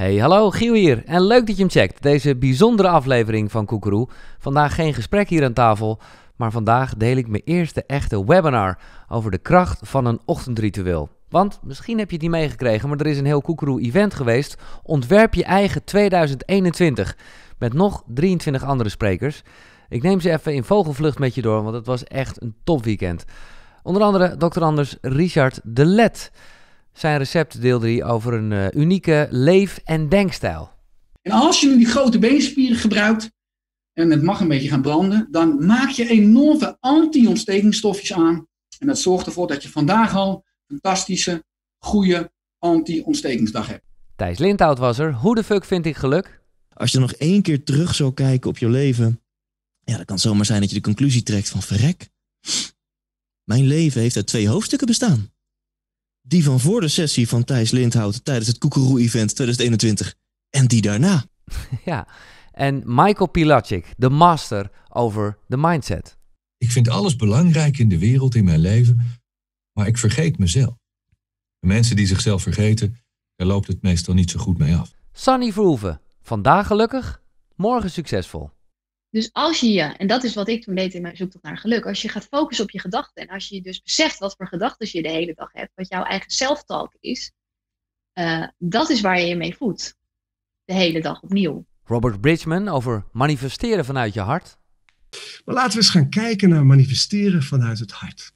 Hey, hallo, Giel hier. En leuk dat je hem checkt. Deze bijzondere aflevering van Koekeroe. Vandaag geen gesprek hier aan tafel, maar vandaag deel ik mijn eerste echte webinar over de kracht van een ochtendritueel. Want misschien heb je het niet meegekregen, maar er is een heel Koekeroe-event geweest. Ontwerp je eigen 2021. Met nog 23 andere sprekers. Ik neem ze even in vogelvlucht met je door, want het was echt een topweekend. Onder andere Dr. Anders Richard de Let. Zijn recept deelde hij over een uh, unieke leef- en denkstijl. En als je nu die grote beenspieren gebruikt, en het mag een beetje gaan branden, dan maak je enorm veel anti-ontstekingsstofjes aan. En dat zorgt ervoor dat je vandaag al een fantastische, goede anti-ontstekingsdag hebt. Thijs Lindhout was er. Hoe de fuck vind ik geluk? Als je nog één keer terug zou kijken op je leven, ja, dan kan het zomaar zijn dat je de conclusie trekt van verrek. Mijn leven heeft uit twee hoofdstukken bestaan. Die van voor de sessie van Thijs Lindhout tijdens het Koekeroe-event 2021 en die daarna. Ja, en Michael Pilacic, de master over de mindset. Ik vind alles belangrijk in de wereld, in mijn leven, maar ik vergeet mezelf. De mensen die zichzelf vergeten, daar loopt het meestal niet zo goed mee af. Sunny Verhoeven, vandaag gelukkig, morgen succesvol. Dus als je je, en dat is wat ik toen deed in mijn zoektocht naar geluk, als je gaat focussen op je gedachten en als je dus beseft wat voor gedachten je de hele dag hebt, wat jouw eigen zelftalk is, uh, dat is waar je je mee voedt. De hele dag opnieuw. Robert Bridgman over manifesteren vanuit je hart. Maar laten we eens gaan kijken naar manifesteren vanuit het hart.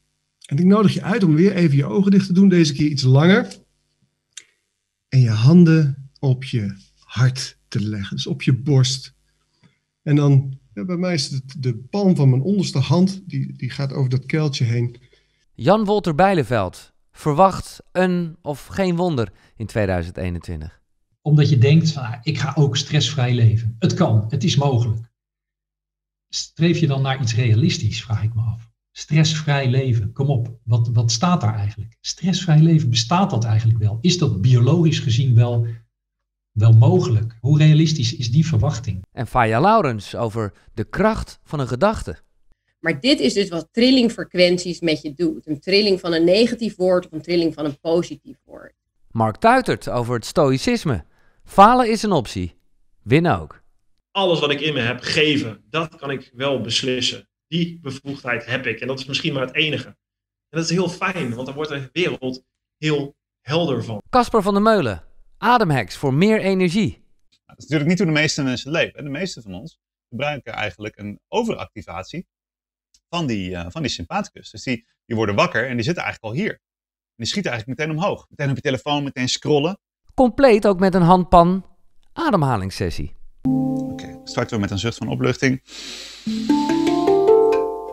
En ik nodig je uit om weer even je ogen dicht te doen, deze keer iets langer. En je handen op je hart te leggen, dus op je borst. En dan ja, bij mij is het de palm van mijn onderste hand, die, die gaat over dat kuiltje heen. Jan Wolter Bijleveld verwacht een of geen wonder in 2021. Omdat je denkt, van, ah, ik ga ook stressvrij leven. Het kan, het is mogelijk. Streef je dan naar iets realistisch, vraag ik me af. Stressvrij leven, kom op, wat, wat staat daar eigenlijk? Stressvrij leven, bestaat dat eigenlijk wel? Is dat biologisch gezien wel wel mogelijk? Hoe realistisch is die verwachting? En Faya Laurens over de kracht van een gedachte. Maar dit is dus wat trillingfrequenties met je doet. Een trilling van een negatief woord of een trilling van een positief woord. Mark Tuitert over het stoïcisme. Falen is een optie. Winnen ook. Alles wat ik in me heb, geven, dat kan ik wel beslissen. Die bevoegdheid heb ik. En dat is misschien maar het enige. En dat is heel fijn, want dan wordt de wereld heel helder van. Casper van der Meulen, ademhacks voor meer energie. Dat is natuurlijk niet hoe de meeste mensen leven. De meeste van ons gebruiken eigenlijk een overactivatie van die, uh, van die sympathicus. Dus die, die worden wakker en die zitten eigenlijk al hier. En die schieten eigenlijk meteen omhoog. Meteen op je telefoon, meteen scrollen. Compleet ook met een handpan ademhalingssessie. Oké, okay, starten we met een zucht van opluchting.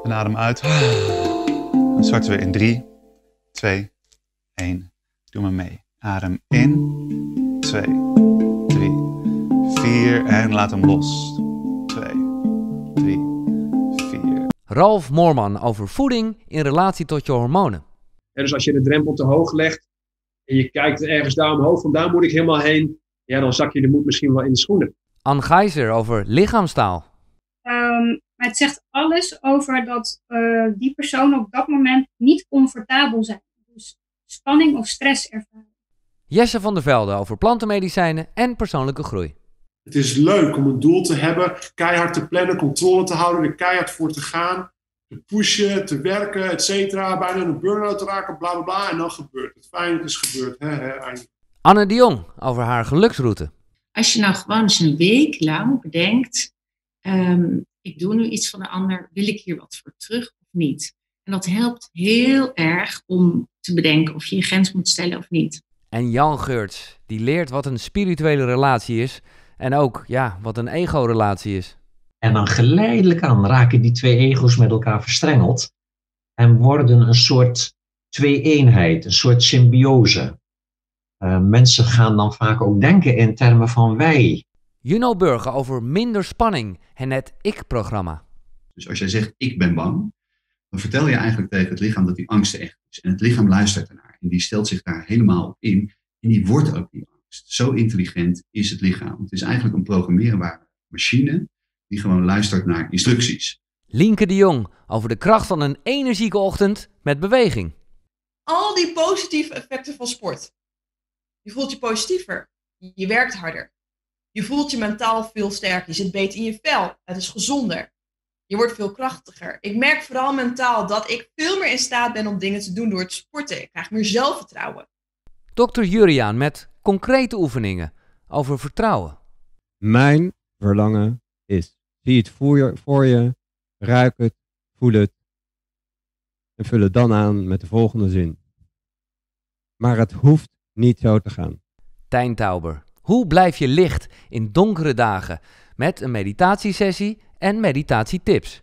En adem uit. Dan starten we in 3, 2, 1. Doe maar mee. Adem in. 2, 3, 4 en laat hem los. 2, 3, 4. Ralf Moorman over voeding in relatie tot je hormonen. En dus als je de drempel te hoog legt en je kijkt ergens daar omhoog, vandaan moet ik helemaal heen, ja, dan zak je de moed misschien wel in de schoenen. Anne Geiser over lichaamstaal. Um, maar het zegt alles over dat uh, die personen op dat moment niet comfortabel zijn. Dus spanning of stress ervaren. Jesse van der Velde over plantenmedicijnen en persoonlijke groei. Het is leuk om een doel te hebben, keihard te plannen, controle te houden, er keihard voor te gaan, te pushen, te werken, et cetera. Bijna een burn-out te raken, bla bla bla. En dan gebeurt het. Fijn, het is gebeurd. Hè, hè, Anne de Jong over haar geluksroute. Als je nou gewoon eens een week lang bedenkt, um, ik doe nu iets van de ander, wil ik hier wat voor terug of niet? En dat helpt heel erg om te bedenken of je je grens moet stellen of niet. En Jan Geurts, die leert wat een spirituele relatie is en ook ja, wat een ego-relatie is. En dan geleidelijk aan raken die twee ego's met elkaar verstrengeld en worden een soort twee-eenheid, een soort symbiose. Uh, mensen gaan dan vaak ook denken in termen van wij. Juno Burger over minder spanning en het ik-programma. Dus als jij zegt ik ben bang, dan vertel je eigenlijk tegen het lichaam dat die angst echt is. En het lichaam luistert ernaar en die stelt zich daar helemaal op in en die wordt ook die angst. Zo intelligent is het lichaam. Het is eigenlijk een programmeerbare machine die gewoon luistert naar instructies. Lienke de Jong over de kracht van een energieke ochtend met beweging. Al die positieve effecten van sport. Je voelt je positiever. Je werkt harder. Je voelt je mentaal veel sterker. Je zit beter in je vel. Het is gezonder. Je wordt veel krachtiger. Ik merk vooral mentaal dat ik veel meer in staat ben om dingen te doen door te sporten. Ik krijg meer zelfvertrouwen. Dr. Juriaan met concrete oefeningen over vertrouwen. Mijn verlangen is, zie het voor je, voor je, ruik het, voel het en vul het dan aan met de volgende zin. Maar het hoeft niet zo te gaan. Tijn Tauber. Hoe blijf je licht in donkere dagen? Met een meditatiesessie en meditatietips.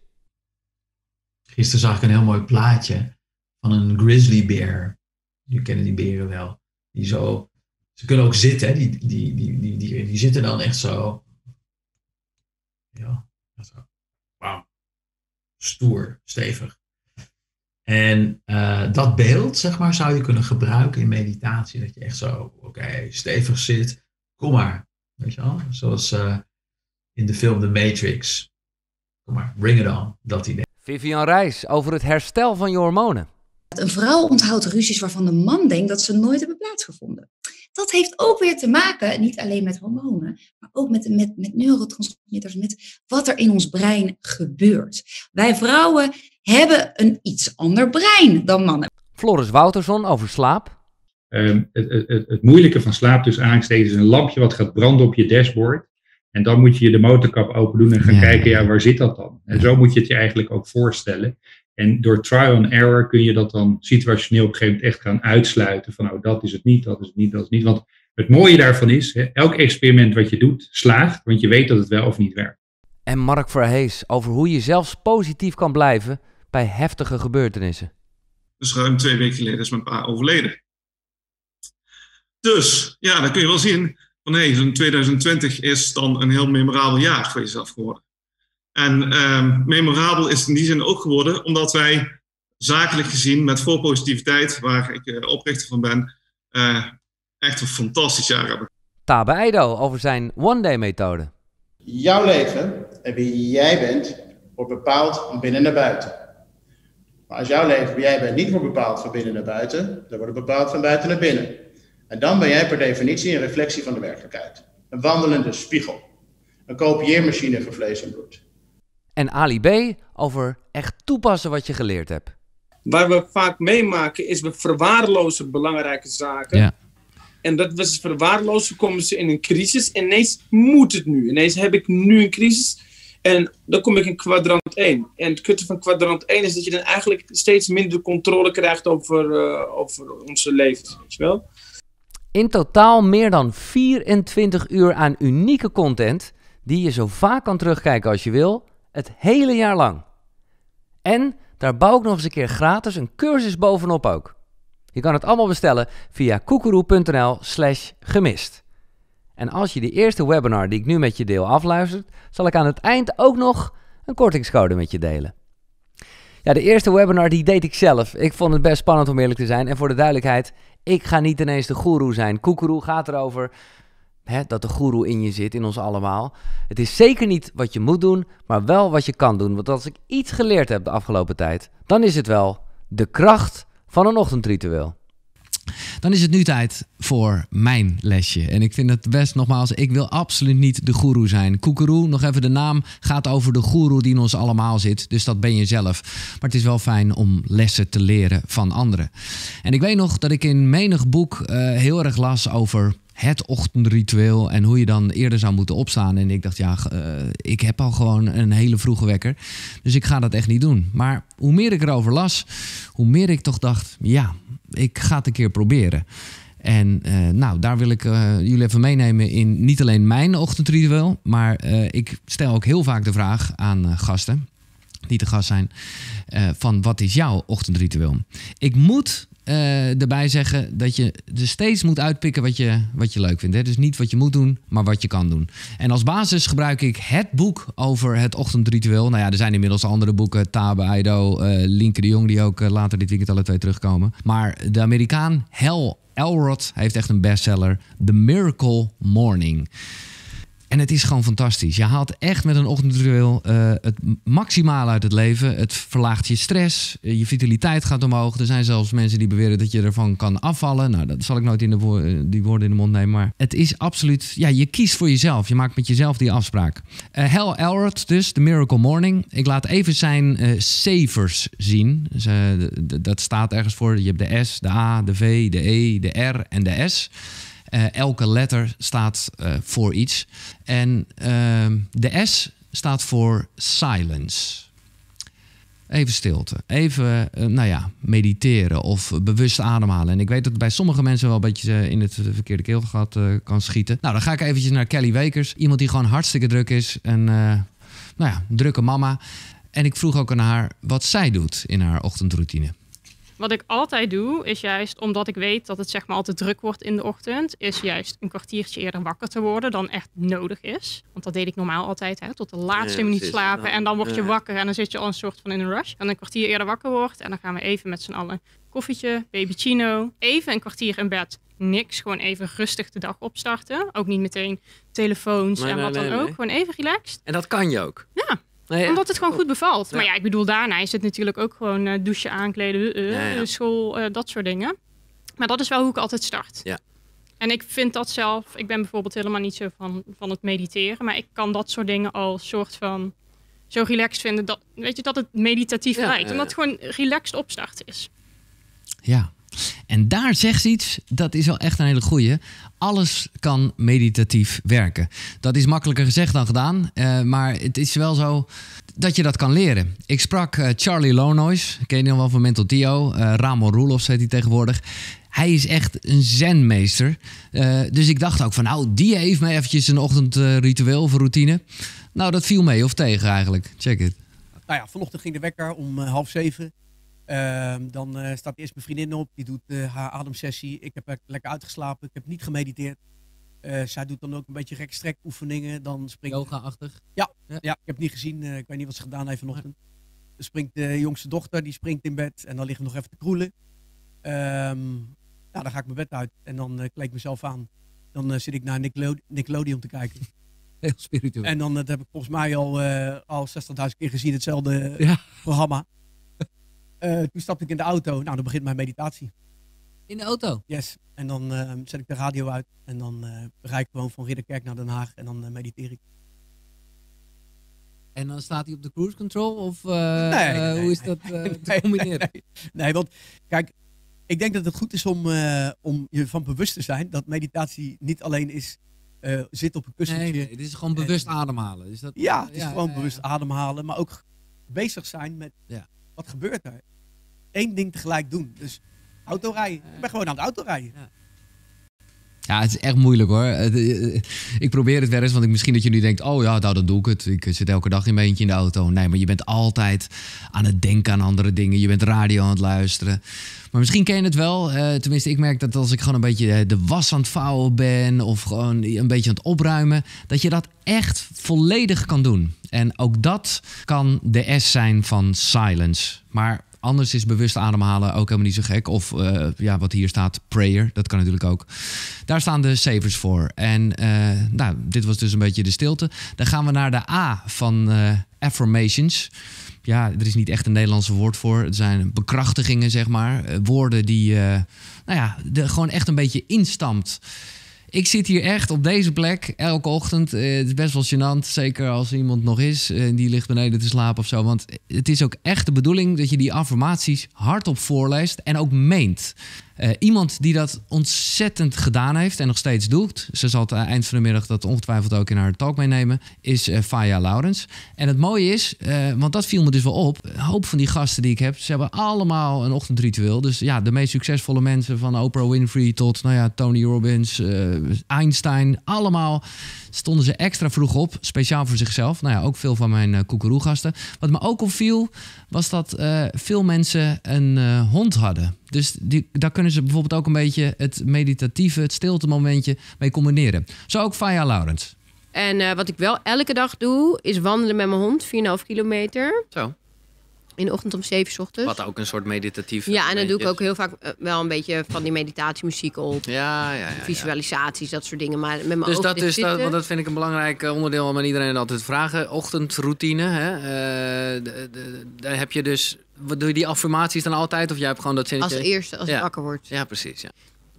Gisteren zag ik een heel mooi plaatje van een grizzly bear. Je kennen die beren wel. Die zo, ze kunnen ook zitten? Die, die, die, die, die, die zitten dan echt zo. Ja, zo. Wauw. Stoer, stevig. En uh, dat beeld, zeg maar, zou je kunnen gebruiken in meditatie. Dat je echt zo, oké, stevig zit. Kom maar. Weet je wel? Zoals uh, in de film The Matrix. Kom maar, bring it on. Dat idee. Vivian Reis over het herstel van je hormonen. Een vrouw onthoudt ruzies waarvan de man denkt dat ze nooit hebben plaatsgevonden. Dat heeft ook weer te maken, niet alleen met hormonen, maar ook met, met, met neurotransmitters, met wat er in ons brein gebeurt. Wij vrouwen hebben een iets ander brein dan mannen. Floris Wouterson over slaap. Um, het, het, het, het, moeilijke van slaap dus aangestekend is een lampje wat gaat branden op je dashboard. En dan moet je de motorkap open doen en gaan ja. kijken, ja, waar zit dat dan? En zo moet je het je eigenlijk ook voorstellen. En door trial and error kun je dat dan situationeel op een gegeven moment echt gaan uitsluiten. Van, oh, dat is het niet, dat is het niet, dat is het niet. Want het mooie daarvan is, hè, elk experiment wat je doet, slaagt. Want je weet dat het wel of niet werkt. En Mark Verhees over hoe je zelfs positief kan blijven bij heftige gebeurtenissen. Dus ruim twee weken geleden is mijn pa overleden. Dus, ja, dan kun je wel zien van hé, hey, 2020 is dan een heel memorabel jaar voor jezelf geworden. En uh, memorabel is het in die zin ook geworden omdat wij zakelijk gezien met vol positiviteit, waar ik uh, oprichter van ben, uh, echt een fantastisch jaar hebben. Tabe Eido over zijn one-day-methode. Jouw leven en wie jij bent, wordt bepaald van binnen naar buiten. Maar als jouw leven wie jij bent niet wordt bepaald van binnen naar buiten, dan wordt het bepaald van buiten naar binnen. En dan ben jij per definitie een reflectie van de werkelijkheid. Een wandelende spiegel. Een kopieermachine voor vlees en bloed. En Ali B. over echt toepassen wat je geleerd hebt. Waar we vaak meemaken is we verwaarlozen belangrijke zaken. Ja. En dat we ze verwaarlozen, komen ze in een crisis. En ineens moet het nu. Ineens heb ik nu een crisis. En dan kom ik in kwadrant 1. En het kutte van kwadrant 1 is dat je dan eigenlijk steeds minder controle krijgt over, uh, over onze leven. Weet je wel? In totaal meer dan 24 uur aan unieke content die je zo vaak kan terugkijken als je wil, het hele jaar lang. En daar bouw ik nog eens een keer gratis een cursus bovenop ook. Je kan het allemaal bestellen via koekeroe.nl slash gemist. En als je de eerste webinar die ik nu met je deel afluistert, zal ik aan het eind ook nog een kortingscode met je delen. Ja, de eerste webinar die deed ik zelf. Ik vond het best spannend om eerlijk te zijn. En voor de duidelijkheid, ik ga niet ineens de goeroe zijn. Koekeroe gaat erover hè, dat de goeroe in je zit, in ons allemaal. Het is zeker niet wat je moet doen, maar wel wat je kan doen. Want als ik iets geleerd heb de afgelopen tijd, dan is het wel de kracht van een ochtendritueel. Dan is het nu tijd voor mijn lesje. En ik vind het best nogmaals, ik wil absoluut niet de goeroe zijn. Koekeroe, nog even de naam, gaat over de goeroe die in ons allemaal zit. Dus dat ben je zelf. Maar het is wel fijn om lessen te leren van anderen. En ik weet nog dat ik in menig boek uh, heel erg las over het ochtendritueel en hoe je dan eerder zou moeten opstaan. En ik dacht, ja, uh, ik heb al gewoon een hele vroege wekker. Dus ik ga dat echt niet doen. Maar hoe meer ik erover las, hoe meer ik toch dacht, ja, ik ga het een keer proberen. En uh, nou, daar wil ik uh, jullie even meenemen in niet alleen mijn ochtendritueel, maar uh, ik stel ook heel vaak de vraag aan gasten die te gast zijn: van wat is jouw ochtendritueel? Ik moet uh, erbij zeggen dat je er steeds moet uitpikken wat je, wat je leuk vindt. Hè? Dus niet wat je moet doen, maar wat je kan doen. En als basis gebruik ik het boek over het ochtendritueel. Nou ja, er zijn inmiddels andere boeken. Tabe, Aido, uh, Linke de Jong, die ook uh, later dit weekend alle twee terugkomen. Maar de Amerikaan Hal Elrod heeft echt een bestseller. The Miracle Morning. En het is gewoon fantastisch. Je haalt echt met een ochtendritueel eh, het maximale uit het leven. Het verlaagt je stress. eh, Je vitaliteit gaat omhoog. Er zijn zelfs mensen die beweren dat je ervan kan afvallen. Nou, dat zal ik nooit in de wo- eh, die woorden in de mond nemen. Maar het is absoluut... Ja, je kiest voor jezelf. Je maakt met jezelf die afspraak. Eh Hal Elrod dus, The Miracle Morning. Ik laat even zijn savers zien. Dus, dat staat ergens voor. Je hebt de S, de A, de V, de E, de R en de S. Eh, elke letter staat eh, voor iets. En ehm, de S staat voor silence. Even stilte. Even, eh, nou ja, mediteren of bewust ademhalen. En ik weet dat bij sommige mensen wel een beetje in het verkeerde keelgat kan schieten. Nou, dan ga ik eventjes naar Kelly Wekers. Iemand die gewoon hartstikke druk is. En, nou ja, drukke mama. En ik vroeg ook aan haar wat zij doet in haar ochtendroutine. Wat ik altijd doe, is juist omdat ik weet dat het zeg maar altijd druk wordt in de ochtend, is juist een kwartiertje eerder wakker te worden dan echt nodig is. Want dat deed ik normaal altijd, hè, tot de laatste Ja, minuut slapen. En dan word je Ja. wakker en dan zit je al een soort van in een rush. Dan een kwartier eerder wakker wordt en dan gaan we even met z'n allen koffietje, babychino, even een kwartier in bed. Niks, gewoon even rustig de dag opstarten. Ook niet meteen telefoons Nee, en nee, wat dan ook. Gewoon even relaxed. En dat kan je ook. Ja. Ja. Omdat het gewoon goed bevalt. Ja. Maar ja, ik bedoel, daarna is het natuurlijk ook gewoon eh, douchen, aankleden, eh, Ja, ja. school, eh, dat soort dingen. Maar dat is wel hoe ik altijd start. Ja. En ik vind dat zelf, ik ben bijvoorbeeld helemaal niet zo van, van het mediteren, maar ik kan dat soort dingen al soort van zo relaxed vinden dat, weet je, dat het meditatief Ja, lijkt. Omdat het gewoon relaxed opstarten is. Ja. En daar zegt ze iets, dat is wel echt een hele goeie. Alles kan meditatief werken. Dat is makkelijker gezegd dan gedaan, eh, maar het is wel zo dat je dat kan leren. Ik sprak eh, Charlie Lonois, ken je nog wel van Mental Tio, eh Ramon Roelofs heet hij tegenwoordig. Hij is echt een zenmeester. Dus ik dacht ook van, nou, die heeft me eventjes een ochtendritueel of routine. Nou, dat viel mee of tegen eigenlijk. Check it. Nou ja, vanochtend ging de wekker om half zeven. Ehm, dan eh, staat eerst mijn vriendin op, die doet eh, haar ademsessie. Ik heb er lekker uitgeslapen, ik heb niet gemediteerd. Eh, zij doet dan ook een beetje rekstrek oefeningen. Dan springt... Yoga-achtig? Ja, ja. ik heb niet gezien. ik weet niet wat ze gedaan heeft vanochtend. Dan springt de jongste dochter, die springt in bed. En dan liggen we nog even te kroelen. Nou, dan ga ik mijn bed uit en dan kleed ik mezelf aan. Dan zit ik naar Nickelode- Nickelodeon te kijken. Heel spiritueel. En dan dat heb ik volgens mij al, eh al 60.000 keer gezien, hetzelfde Ja. programma. Eh, toen stapte ik in de auto. Nou, dan begint mijn meditatie. In de auto? Yes. En dan eh, zet ik de radio uit. En dan eh rijd ik gewoon van Ridderkerk naar Den Haag. En dan eh, mediteer ik. En dan staat hij op de cruise control? Of Nee, nee, hoe is dat te Nee, combineren? Nee, nee, want kijk, ik denk dat het goed is om, om je van bewust te zijn dat meditatie niet alleen is zitten op een kussentje. Nee, het is gewoon bewust ademhalen. Is dat, Ja, het is ja, gewoon ja, ja. bewust ademhalen, maar ook bezig zijn met wat gebeurt er. Eén ding tegelijk doen. Dus autorijden. Ik ben gewoon aan het autorijden. Ja, het is echt moeilijk hoor. Het, eh, Ik probeer het wel eens, want ik, misschien dat je nu denkt... oh ja, nou dan doe ik het. Ik zit elke dag in mijn eentje in de auto. Nee, maar je bent altijd aan het denken aan andere dingen. Je bent radio aan het luisteren. Maar misschien ken je het wel. eh, tenminste, ik merk dat als ik gewoon een beetje eh, de was aan het vouwen ben... of gewoon een beetje aan het opruimen... dat je dat echt volledig kan doen. En ook dat kan de S zijn van silence. Maar anders is bewust ademhalen ook helemaal niet zo gek. Of eh, ja, wat hier staat, prayer. Dat kan natuurlijk ook. Daar staan de savers voor. En nou, dit was dus een beetje de stilte. Dan gaan we naar de A van eh, affirmations. Ja, er is niet echt een Nederlandse woord voor. Het zijn bekrachtigingen, zeg maar. Eh, woorden die, eh, nou ja, gewoon echt een beetje instamt. Ik zit hier echt op deze plek elke ochtend. Het is best wel gênant, zeker als iemand nog is en die ligt beneden te slapen of zo. Want het is ook echt de bedoeling dat je die affirmaties hardop voorleest en ook meent. Eh, iemand die dat ontzettend gedaan heeft en nog steeds doet, ze zal het eh, eind van de middag dat ongetwijfeld ook in haar talk meenemen, is eh Faya Laurens. En het mooie is, want dat viel me dus wel op, een hoop van die gasten die ik heb, ze hebben allemaal een ochtendritueel. Dus ja, de meest succesvolle mensen van Oprah Winfrey tot nou ja, Tony Robbins, Einstein, allemaal stonden ze extra vroeg op, speciaal voor zichzelf. Nou ja, ook veel van mijn uh, koekeroegasten. Wat me ook opviel, was dat eh, veel mensen een eh, hond hadden. Dus die, daar kunnen ze bijvoorbeeld ook een beetje het meditatieve, het stilte momentje mee combineren. Zo ook Faya Laurens. En eh, wat ik wel elke dag doe, is wandelen met mijn hond, 4,5 kilometer. Zo. In de ochtend om 7 uur ochtends. Wat ook een soort meditatief... Ja, en dan doe ik ook heel vaak eh, wel een beetje van die meditatiemuziek op. Ja, ja, ja. ja. Visualisaties, dat soort dingen. Maar met mijn Dus dat, is, dat, want dat vind ik een belangrijk eh, onderdeel om aan iedereen altijd vragen. Ochtendroutine. Hè? Eh, de- de- daar heb je dus. Wat doe je die affirmaties dan altijd? Of jij hebt gewoon dat zinnetje? Als eerste, als ik wakker word. Ja, precies. Ja.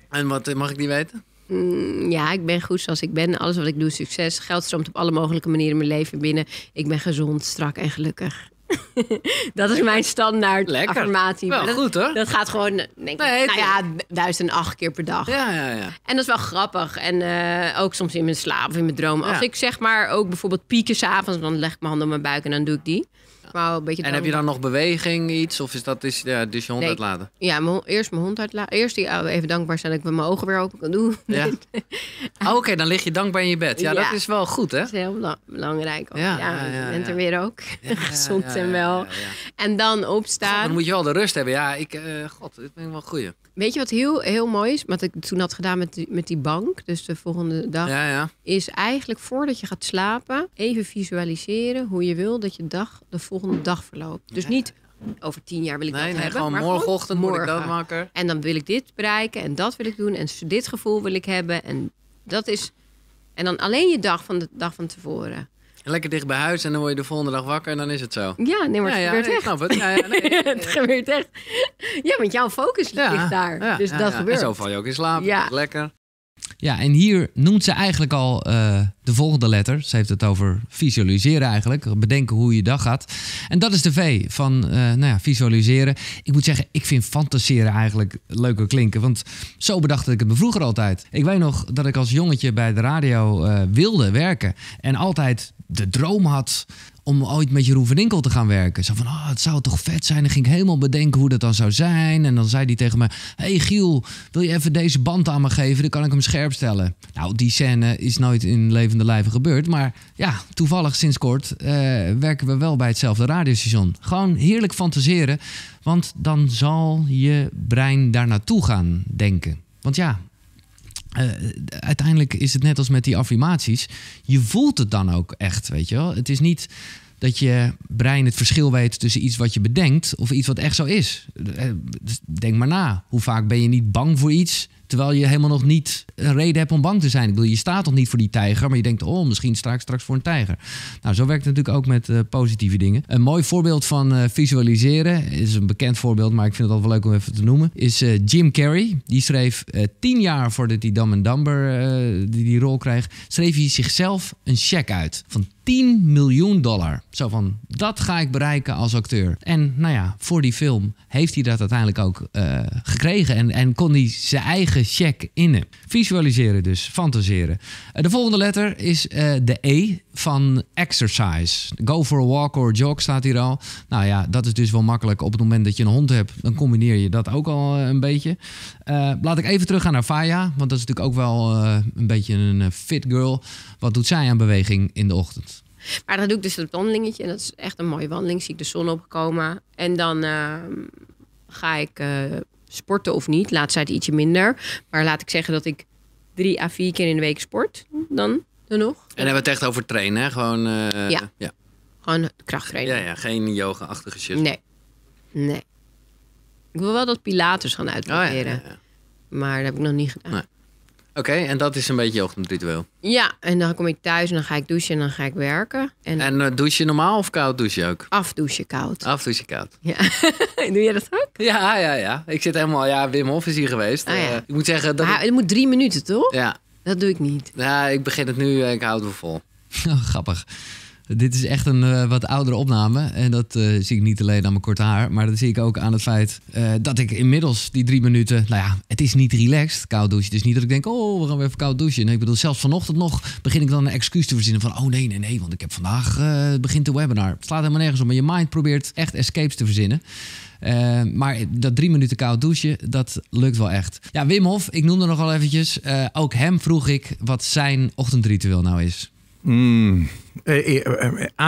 En wat mag ik die weten? Mm, ja, ik ben goed zoals ik ben. Alles wat ik doe, succes. Geld stroomt op alle mogelijke manieren in mijn leven binnen. Ik ben gezond, strak en gelukkig. dat is mijn standaard Lekker. affirmatie. Wel dat, goed, hoor. Dat gaat gewoon, denk ik, Nee, nou ja, duizend en acht keer per dag. Ja, ja, ja. En dat is wel grappig. En eh, ook soms in mijn slaap of in mijn droom. Als ik zeg maar ook bijvoorbeeld pieken s'avonds, dan leg ik mijn hand op mijn buik en dan doe ik die. Maar een beetje En heb je dan nog beweging, iets? Of is dat is, ja, dus je hond Nee. uitlaten? Ja, mijn eerst mijn hond uitlaten. Eerst die, even dankbaar zijn dat ik mijn ogen weer open kan doen. Ja. Oh, Oké, dan lig je dankbaar in je bed. Ja, Ja. dat is wel goed, hè? Dat is heel bela- belangrijk. Ja, je bent er weer ook. Gezond en wel. En dan opstaan. Dan moet je wel de rust hebben. Ja, ik, eh, god, dit ben ik wel goeie. Weet je wat heel, heel mooi is? Wat ik toen had gedaan met die, met die bank, dus de volgende dag, Ja, ja. is eigenlijk voordat je gaat slapen, even visualiseren hoe je wil dat je dag de volgende dag verloopt. Dus niet over tien jaar wil ik Nee, dat nee, hebben. gewoon maar morgenochtend moet ik dat morgen. maken. En dan wil ik dit bereiken en dat wil ik doen en dit gevoel wil ik hebben. En dat is. En dan alleen je dag van de dag van tevoren. Lekker dicht bij huis en dan word je de volgende dag wakker en dan is het zo. Ja, nee, maar het ja, ja, gebeurt ik echt. snap het. Ja, ja, nee. het gebeurt echt. Ja, want jouw focus ligt daar. Ja, dus ja, dat ja. gebeurt. En zo val je ook in slaap. Ja. Lekker. Ja, en hier noemt ze eigenlijk al eh, de volgende letter. Ze heeft het over visualiseren eigenlijk. Bedenken hoe je dag gaat. En dat is de V van eh, nou ja, visualiseren. Ik moet zeggen, ik vind fantaseren eigenlijk leuker klinken. Want zo bedacht ik het me vroeger altijd. Ik weet nog dat ik als jongetje bij de radio eh, wilde werken. En altijd de droom had om ooit met Jeroen van Inkel te gaan werken. Zo van, oh, het zou toch vet zijn. Dan ging ik helemaal bedenken hoe dat dan zou zijn. En dan zei hij tegen me, hey Giel, wil je even deze band aan me geven? Dan kan ik hem scherp stellen. Nou, die scène is nooit in levende lijven gebeurd. Maar ja, toevallig sinds kort eh, werken we wel bij hetzelfde radiostation. Gewoon heerlijk fantaseren. Want dan zal je brein daar naartoe gaan denken. Want ja, eh, uiteindelijk is het net als met die affirmaties. Je voelt het dan ook echt, weet je wel. Het is niet dat je brein het verschil weet tussen iets wat je bedenkt of iets wat echt zo is. Eh, dus Denk maar na. Hoe vaak ben je niet bang voor iets terwijl je helemaal nog niet een reden hebt om bang te zijn? Ik bedoel, je staat nog niet voor die tijger, maar je denkt, oh, misschien sta ik straks voor een tijger. Nou, zo werkt het natuurlijk ook met eh, positieve dingen. Een mooi voorbeeld van eh, visualiseren is een bekend voorbeeld, maar ik vind het altijd wel leuk om even te noemen. Is eh, Jim Carrey. Die schreef tien jaar voordat hij Dumb and Dumber die, die rol kreeg, schreef hij zichzelf een cheque uit van 10 miljoen dollar. Zo van, dat ga ik bereiken als acteur. En nou ja, voor die film heeft hij dat uiteindelijk ook eh, gekregen. En, en kon hij zijn eigen cheque innen. Visualiseren dus, fantaseren. Eh, de volgende letter is eh, de E van exercise. Go for a walk or a jog staat hier al. Nou ja, dat is dus wel makkelijk. Op het moment dat je een hond hebt, dan combineer je dat ook al eh, een beetje. Eh, laat ik even teruggaan naar Faya. Want dat is natuurlijk ook wel eh, een beetje een fit girl. Wat doet zij aan beweging in de ochtend? Maar dan doe ik dus het wandelingetje. En dat is echt een mooie wandeling. Zie ik de zon opkomen. En dan ehm, ga ik sporten of niet. Laat zij het ietsje minder. Maar laat ik zeggen dat ik drie à vier keer in de week sport. Dan, dan nog. En hebben we het echt over trainen, hè? Gewoon, eh, Ja. ja. Gewoon krachttrainen. Ja, ja, geen yoga-achtige shit. Nee. Nee. Ik wil wel dat Pilates gaan uitproberen. Oh, ja, ja, Maar dat heb ik nog niet gedaan. Oké, en dat is een beetje je ochtendritueel. Ja, en dan kom ik thuis en dan ga ik douchen en dan ga ik werken. En, En eh, douche je normaal of koud douche je ook? afdouchen koud. Afdouche koud. Ja. Doe jij dat ook? Ja, ja, ja. Ik zit helemaal... Ja, Wim Hof is hier geweest. Ah, ja. Eh, ik moet zeggen dat... Maar ik- het moet drie minuten, toch? ja. Dat doe ik niet. Ja, ik begin het nu. eh, Ik houd het wel vol. Oh, grappig. Dit is echt een eh, wat oudere opname. En dat eh, zie ik niet alleen aan mijn korte haar. Maar dat zie ik ook aan het feit eh, dat ik inmiddels die drie minuten... Nou ja, het is niet relaxed, koud douchen. Het is niet dat ik denk, oh, we gaan weer even koud douchen. Nee, ik bedoel, zelfs vanochtend nog begin ik dan een excuus te verzinnen van... Oh nee, nee, nee, want ik heb vandaag eh, begint de webinar. Het slaat helemaal nergens op. Maar je mind probeert echt escapes te verzinnen. Eh, maar dat drie minuten koud douchen, dat lukt wel echt. Ja, Wim Hof, ik noemde nog al eventjes. Eh, ook hem vroeg ik wat zijn ochtendritueel nou is. Mm. Eh,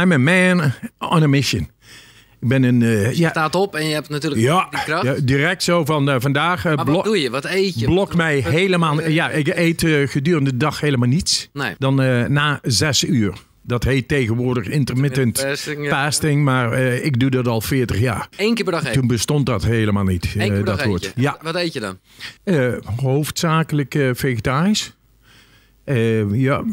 I'm a man on a mission. Ik ben een... eh, Je ja, staat op en je hebt natuurlijk ja, die kracht. ja, direct zo van vandaag. maar blok- wat doe je? Wat eet je? Blok mij helemaal... Ja, ik eet gedurende de dag helemaal niets. Nee. Dan eh, na zes uur. Dat heet tegenwoordig intermittent fasting, ja. fasting, maar eh, ik doe dat al 40 jaar. Eén keer per dag eten. Toen bestond dat helemaal niet, Eén keer eh, per dag dat woord. Ja, Wat eet je dan? eh, hoofdzakelijk vegetarisch. Ja,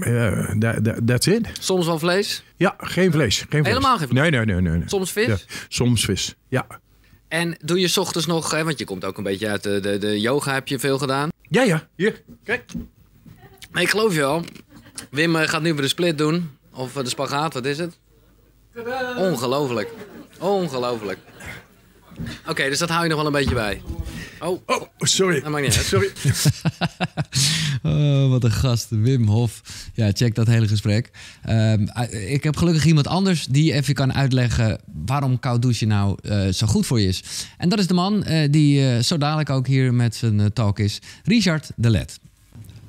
that- that's it. Soms wel vlees? Ja, geen vlees. Geen vlees. Helemaal geen vlees? Nee, nee, nee. nee, nee. Soms vis? Ja, soms vis, ja. En doe je 's ochtends nog, hè, want je komt ook een beetje uit de, de, de yoga, heb je veel gedaan? Ja, ja, hier, kijk. Nee, ik geloof je wel. Wim gaat nu weer de split doen. Of eh, de spagaat, wat is het? Ongelooflijk. Ongelooflijk. Oké, dus dat hou je nog wel een beetje bij. Oh, oh sorry. Dat maakt niet uit. Sorry. Oh, wat een gast, Wim Hof. Ja, check dat hele gesprek. Ehm, eh, ik heb gelukkig iemand anders die even kan uitleggen waarom koud douchen nou eh, zo goed voor je is. En dat is de man eh, die zo dadelijk ook hier met zijn talk is, Richard de Let.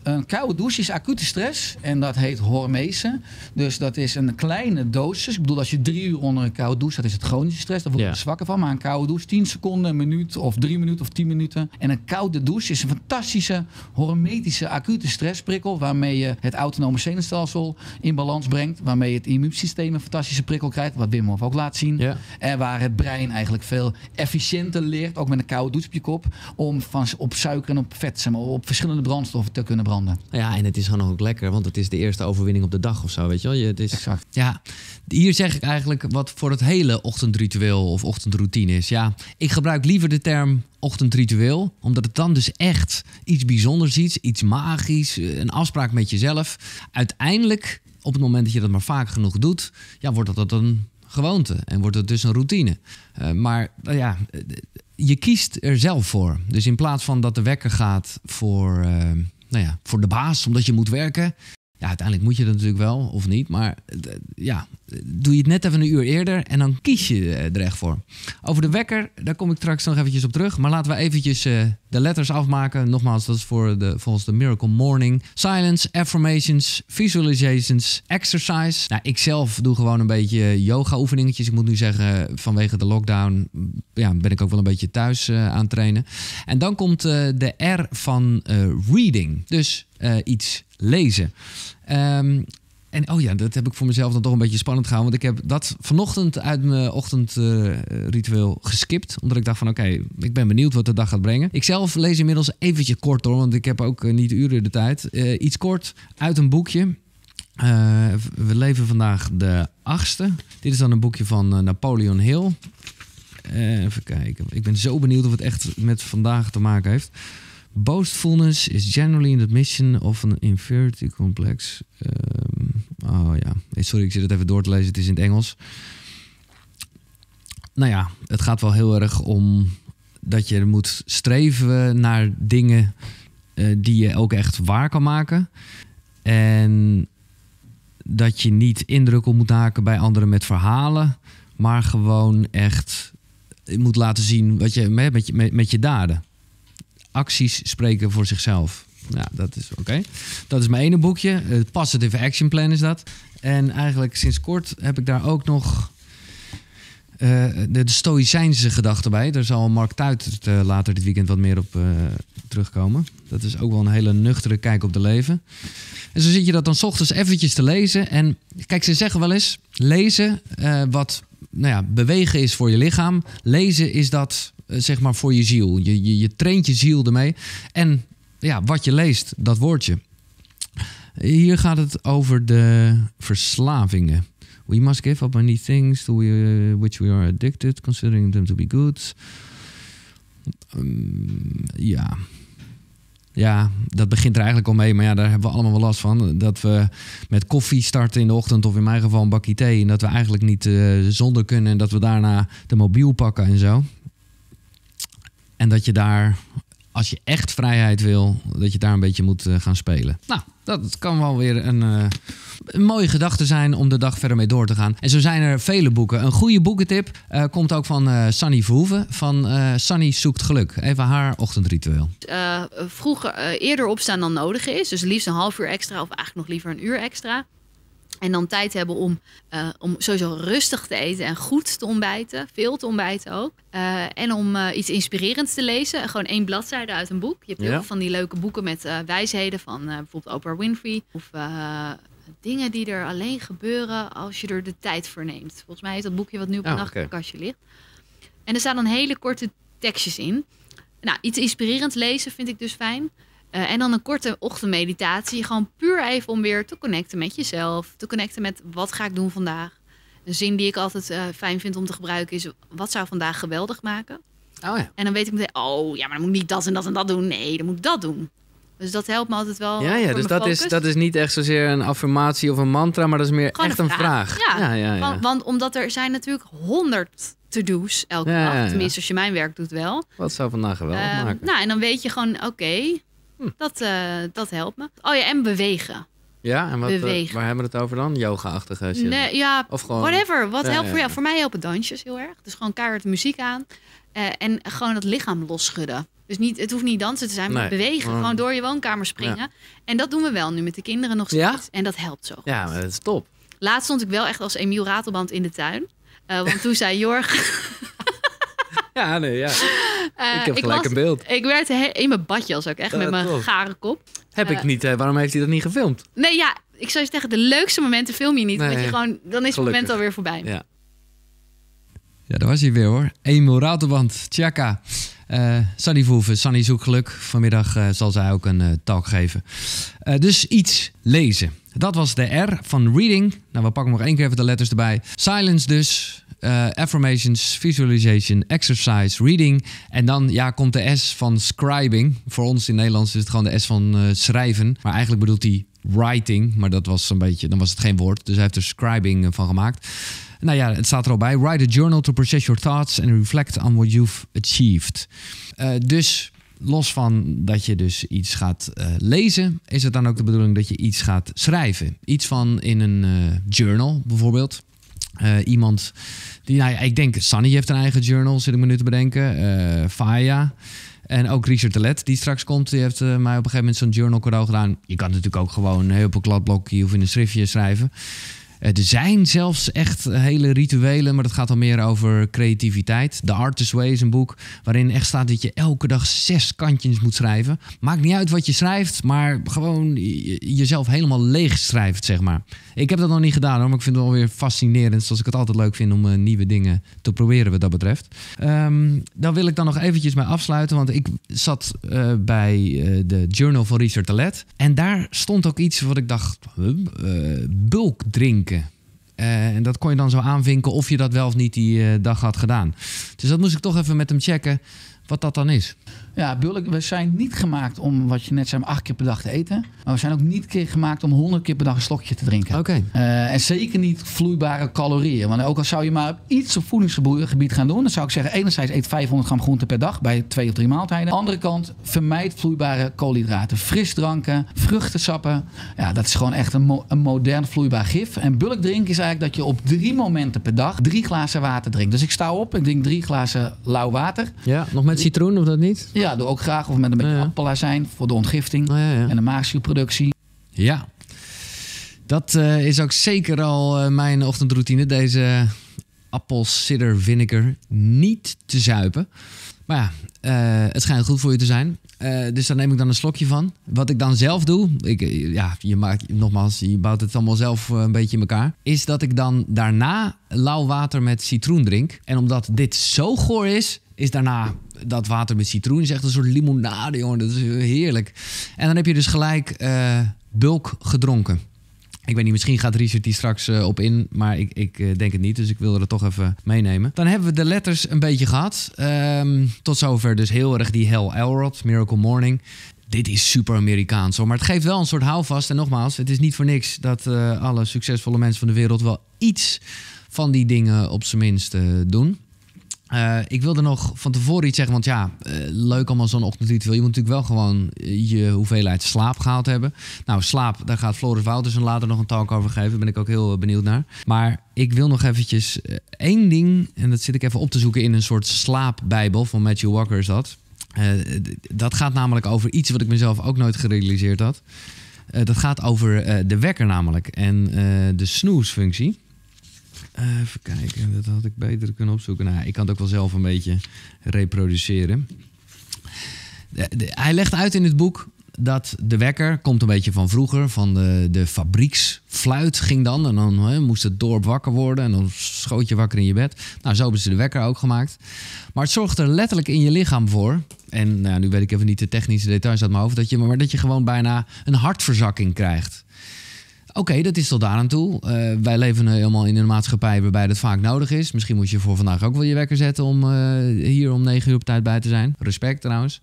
Een koude douche is acute stress en dat heet hormese. Dus dat is een kleine dosis. Ik bedoel, als je drie uur onder een koude douche staat, is het chronische stress. Daar word je Ja. er zwakker van. Maar een koude douche, 10 seconden, een minuut of drie minuten of 10 minuten. En een koude douche is een fantastische hormetische acute stressprikkel. Waarmee je het autonome zenuwstelsel in balans brengt. Waarmee het immuunsysteem een fantastische prikkel krijgt. Wat Wim Hof ook laat zien. En waar het brein eigenlijk veel efficiënter leert, ook met een koude douche op je kop. Om van, op suiker en op vet, zeg maar, op verschillende brandstoffen te kunnen branden. Ja, en het is gewoon ook lekker, want het is de eerste overwinning op de dag of zo, weet je wel. Je, het is, Ja, hier zeg ik eigenlijk wat voor het hele ochtendritueel of ochtendroutine is. Ja, ik gebruik liever de term ochtendritueel, omdat het dan dus echt iets bijzonders is, iets magisch, eh, een afspraak met jezelf. Uiteindelijk, op het moment dat je dat maar vaak genoeg doet, ja, wordt dat een gewoonte en wordt het dus een routine. Eh, maar nou ja, eh, je kiest er zelf voor. Dus in plaats van dat de wekker gaat voor, eh, nou ja, voor de baas, omdat je moet werken. Ja, uiteindelijk moet je dat natuurlijk wel, of niet. Maar eh, ja, doe je het net even een uur eerder en dan kies je eh, er echt voor. Over de wekker, daar kom ik straks nog eventjes op terug. Maar laten we eventjes eh, de letters afmaken. Nogmaals, dat is voor de, volgens de Miracle Morning. Silence, affirmations, visualizations, exercise. Nou, ik zelf doe gewoon een beetje yoga oefeningetjes. Ik moet nu zeggen, vanwege de lockdown ja, ben ik ook wel een beetje thuis aan het trainen. En dan komt de R van reading. Dus iets lezen. Ehm, en oh ja, dat heb ik voor mezelf dan toch een beetje spannend gehouden. Want ik heb dat vanochtend uit mijn ochtendritueel geskipt. Omdat ik dacht van oké, ik ben benieuwd wat de dag gaat brengen. Ik zelf lees inmiddels eventjes kort hoor. Want ik heb ook eh, niet uren de tijd. Eh, iets kort uit een boekje. Eh, we leven vandaag de achtste. Dit is dan een boekje van Napoleon Hill. Even kijken. Ik ben zo benieuwd of het echt met vandaag te maken heeft. Boastfulness is generally an admission of an inferiority complex. Ehm, oh ja, sorry, ik zit het even door te lezen. Het is in het Engels. Nou ja, het gaat wel heel erg om dat je moet streven naar dingen eh, die je ook echt waar kan maken. En dat je niet indruk moet haken bij anderen met verhalen, maar gewoon echt moet laten zien wat je met, met, je, met je daden. Acties spreken voor zichzelf. Ja, dat is oké. Dat is mijn ene boekje. Het Positive Action Plan is dat. En eigenlijk sinds kort heb ik daar ook nog eh, de, de stoïcijnse gedachte bij. Daar zal Mark Tuit uh, later dit weekend wat meer op uh, terugkomen. Dat is ook wel een hele nuchtere kijk op de leven. En zo zit je dat dan ochtends eventjes te lezen. En kijk, ze zeggen wel eens: lezen uh, wat nou ja, bewegen is voor je lichaam. Lezen is dat zeg maar voor je ziel. Je, je, je traint je ziel ermee. En ja, wat je leest, dat woordje. Hier gaat het over de verslavingen. We must give up many things to we, which we are addicted, considering them to be good. Um, ja. Ja, dat begint er eigenlijk al mee, maar ja, daar hebben we allemaal wel last van. Dat we met koffie starten in de ochtend, of in mijn geval een bakje thee. En dat we eigenlijk niet uh, zonder kunnen en dat we daarna de mobiel pakken en zo. En dat je daar, als je echt vrijheid wil, dat je daar een beetje moet uh, gaan spelen. Nou, dat kan wel weer een, uh, een mooie gedachte zijn om de dag verder mee door te gaan. En zo zijn er vele boeken. Een goede boekentip uh, komt ook van uh, Sunny Verhoeven. Van Sunny zoekt geluk. Even haar ochtendritueel. vroeger eerder opstaan dan nodig is. Dus liefst een half uur extra of eigenlijk nog liever een uur extra. En dan tijd hebben om, uh, om sowieso rustig te eten en goed te ontbijten. Veel te ontbijten ook. Uh, en om uh, iets inspirerends te lezen. Gewoon één bladzijde uit een boek. Je hebt heel Ja. veel van die leuke boeken met wijsheden van bijvoorbeeld Oprah Winfrey. Of dingen die er alleen gebeuren als je er de tijd voor neemt. Volgens mij is dat boekje wat nu op Oh, een nachtkastje ligt. En er staan dan hele korte tekstjes in. Nou, iets inspirerends lezen vind ik dus fijn. Eh, en dan een korte ochtendmeditatie. Gewoon puur even om weer te connecten met jezelf. Te connecten met wat ga ik doen vandaag. Een zin die ik altijd eh, fijn vind om te gebruiken is... wat zou vandaag geweldig maken? Oh ja. En dan weet ik meteen, oh ja, maar dan moet ik niet dat en dat en dat doen. Nee, dan moet ik dat doen. Dus dat helpt me altijd wel. Ja, ja dus dat is, dat is niet echt zozeer een affirmatie of een mantra, maar dat is meer Gewoon echt een vraag. Ja, ja, ja, ja. Want, want omdat er zijn natuurlijk honderd to-do's elke dag. Tenminste, als je mijn werk doet wel. Wat zou vandaag geweldig Ehm, maken? nou, en dan weet je gewoon, oké, Hm. dat, eh, dat helpt me. Oh ja, en bewegen. Ja, en wat, eh, bewegen. waar hebben we het over dan? Yoga-achtige shit? Nee, ja, Of gewoon... whatever. Wat Ja, helpt ja, voor jou? ja. Voor mij helpen dansjes heel erg. Dus gewoon keihard muziek aan. Eh, en gewoon het lichaam losschudden. Dus niet, het hoeft niet dansen te zijn, maar Nee, bewegen. gewoon- Gewoon door je woonkamer springen. Ja. En dat doen we wel nu met de kinderen nog steeds. Ja? En dat helpt zo. Ja, maar dat is top. Laatst stond ik wel echt als Emiel Ratelband in de tuin. Want toen zei Jorg... Ja, nee, ja. Eh, ik heb gelijk was- een beeld. Ik werd in mijn badje als ook echt met mijn tof. gare kop. Heb ik niet. eh, waarom heeft hij dat niet gefilmd? Nee, ja, ik zou je zeggen, de leukste momenten film je niet. Nee, want je gewoon, dan is het moment alweer voorbij. Ja. Ja, daar was hij weer hoor. Emil Ratelband, Tjaka. Eh Sunny Verhoeven, Sunny zoekt geluk. Vanmiddag eh, zal zij ook een eh, talk geven. Eh, dus iets lezen. Dat was de R van reading. Nou, we pakken nog één keer even de letters erbij. Silence dus. Eh, affirmations, visualization, exercise, reading. En dan ja, komt de S van scribing. Voor ons in Nederlands is het gewoon de S van eh, schrijven. Maar eigenlijk bedoelt hij writing. Maar dat was een beetje, dan was het geen woord. Dus hij heeft er scribing eh, van gemaakt. Nou ja, het staat er al bij. Write a journal to process your thoughts and reflect on what you've achieved. Dus los van dat je dus iets gaat lezen, is het dan ook de bedoeling dat je iets gaat schrijven. Iets van in een journal bijvoorbeeld. Eh, iemand die, nou ja, ik denk, Sunny heeft een eigen journal, zit ik me nu te bedenken. Eh Faya. En ook Richard de Let, die straks komt, die heeft eh, mij op een gegeven moment zo'n journal cadeau gedaan. Je kan natuurlijk ook gewoon heel op een kladblokje of in een schriftje schrijven. Eh, Er zijn zelfs echt hele rituelen, maar dat gaat al meer over creativiteit. The Artist's Way is een boek waarin echt staat dat je elke dag zes kantjes moet schrijven. Maakt niet uit wat je schrijft, maar gewoon je- jezelf helemaal leeg schrijft, zeg maar. Ik heb dat nog niet gedaan hoor, maar ik vind het wel weer fascinerend. Zoals ik het altijd leuk vind om eh, nieuwe dingen te proberen wat dat betreft. Ehm, dan wil ik dan nog eventjes mee afsluiten, want ik zat eh, bij eh, de Journal van Richard Talet. En daar stond ook iets wat ik dacht, huh, eh, bulk drinken. Eh, en dat kon je dan zo aanvinken of je dat wel of niet die eh, dag had gedaan. Dus dat moest ik toch even met hem checken wat dat dan is. Ja, bulk, we zijn niet gemaakt om, wat je net zei, acht keer per dag te eten. Maar we zijn ook niet keer gemaakt om honderd keer per dag een slokje te drinken. Oké. Eh, en zeker niet vloeibare calorieën. Want ook al zou je maar iets op voedingsgebied gaan doen... dan zou ik zeggen, enerzijds eet 500 gram groente per dag... bij twee of drie maaltijden. Andere kant, vermijd vloeibare koolhydraten. Frisdranken, vruchtensappen. Ja, dat is gewoon echt een, mo- een modern vloeibaar gif. En bulk drinken is eigenlijk dat je op drie momenten per dag... drie glazen water drinkt. Dus ik sta op, ik drink drie glazen lauw water. Ja, nog met citroen of dat niet? Ja, doe ook graag. Of met een beetje appelazijn voor de ontgifting. En de maagzuurproductie. Ja, dat eh, is ook zeker al eh, mijn ochtendroutine. Deze appelsider vinegar niet te zuipen. Maar ja, eh, het schijnt goed voor je te zijn. Dus daar neem ik dan een slokje van. Wat ik dan zelf doe, ik, ja, je maakt, nogmaals, je bouwt het allemaal zelf een beetje in elkaar. Is dat ik dan daarna lauw water met citroen drink. En omdat dit zo goor is, is daarna dat water met citroen is echt een soort limonade, jongen. Dat is heerlijk. En dan heb je dus gelijk eh, bulk gedronken. Ik weet niet, misschien gaat Richard die straks eh, op in, maar ik, ik eh, denk het niet. Dus ik wilde het toch even meenemen. Dan hebben we de letters een beetje gehad. Ehm, tot zover dus heel erg die Hell Elrod, Miracle Morning. Dit is super Amerikaans hoor, maar het geeft wel een soort houvast. En nogmaals, het is niet voor niks dat alle succesvolle mensen van de wereld wel iets van die dingen op zijn minst doen. Eh, ik wilde nog van tevoren iets zeggen, want ja, eh, leuk allemaal zo'n ochtendritueel. Je moet natuurlijk wel gewoon eh, je hoeveelheid slaap gehaald hebben. Nou, slaap, daar gaat Floris Wouters een later nog een talk over geven. Daar ben ik ook heel benieuwd naar. Maar ik wil nog eventjes één ding, en dat zit ik even op te zoeken in een soort slaapbijbel van Matthew Walker is dat. Dat gaat namelijk over iets wat ik mezelf ook nooit gerealiseerd had. Dat gaat over de wekker namelijk en de snoesfunctie. Even kijken, dat had ik beter kunnen opzoeken. Nou, ik kan het ook wel zelf een beetje reproduceren. Hij legt uit in het boek dat de wekker komt een beetje van vroeger, van de, de fabrieksfluit ging dan. En dan moest het dorp wakker worden en dan schoot je wakker in je bed. Nou, zo hebben ze de wekker ook gemaakt. Maar het zorgt er letterlijk in je lichaam voor. En nou, nu weet ik even niet de technische details uit mijn hoofd. Dat je, maar dat je gewoon bijna een hartverzakking krijgt. Oké, dat is tot daar aan toe. Eh, wij leven helemaal in een maatschappij waarbij dat vaak nodig is. Misschien moet je voor vandaag ook wel je wekker zetten om eh, hier om negen uur op tijd bij te zijn. Respect trouwens.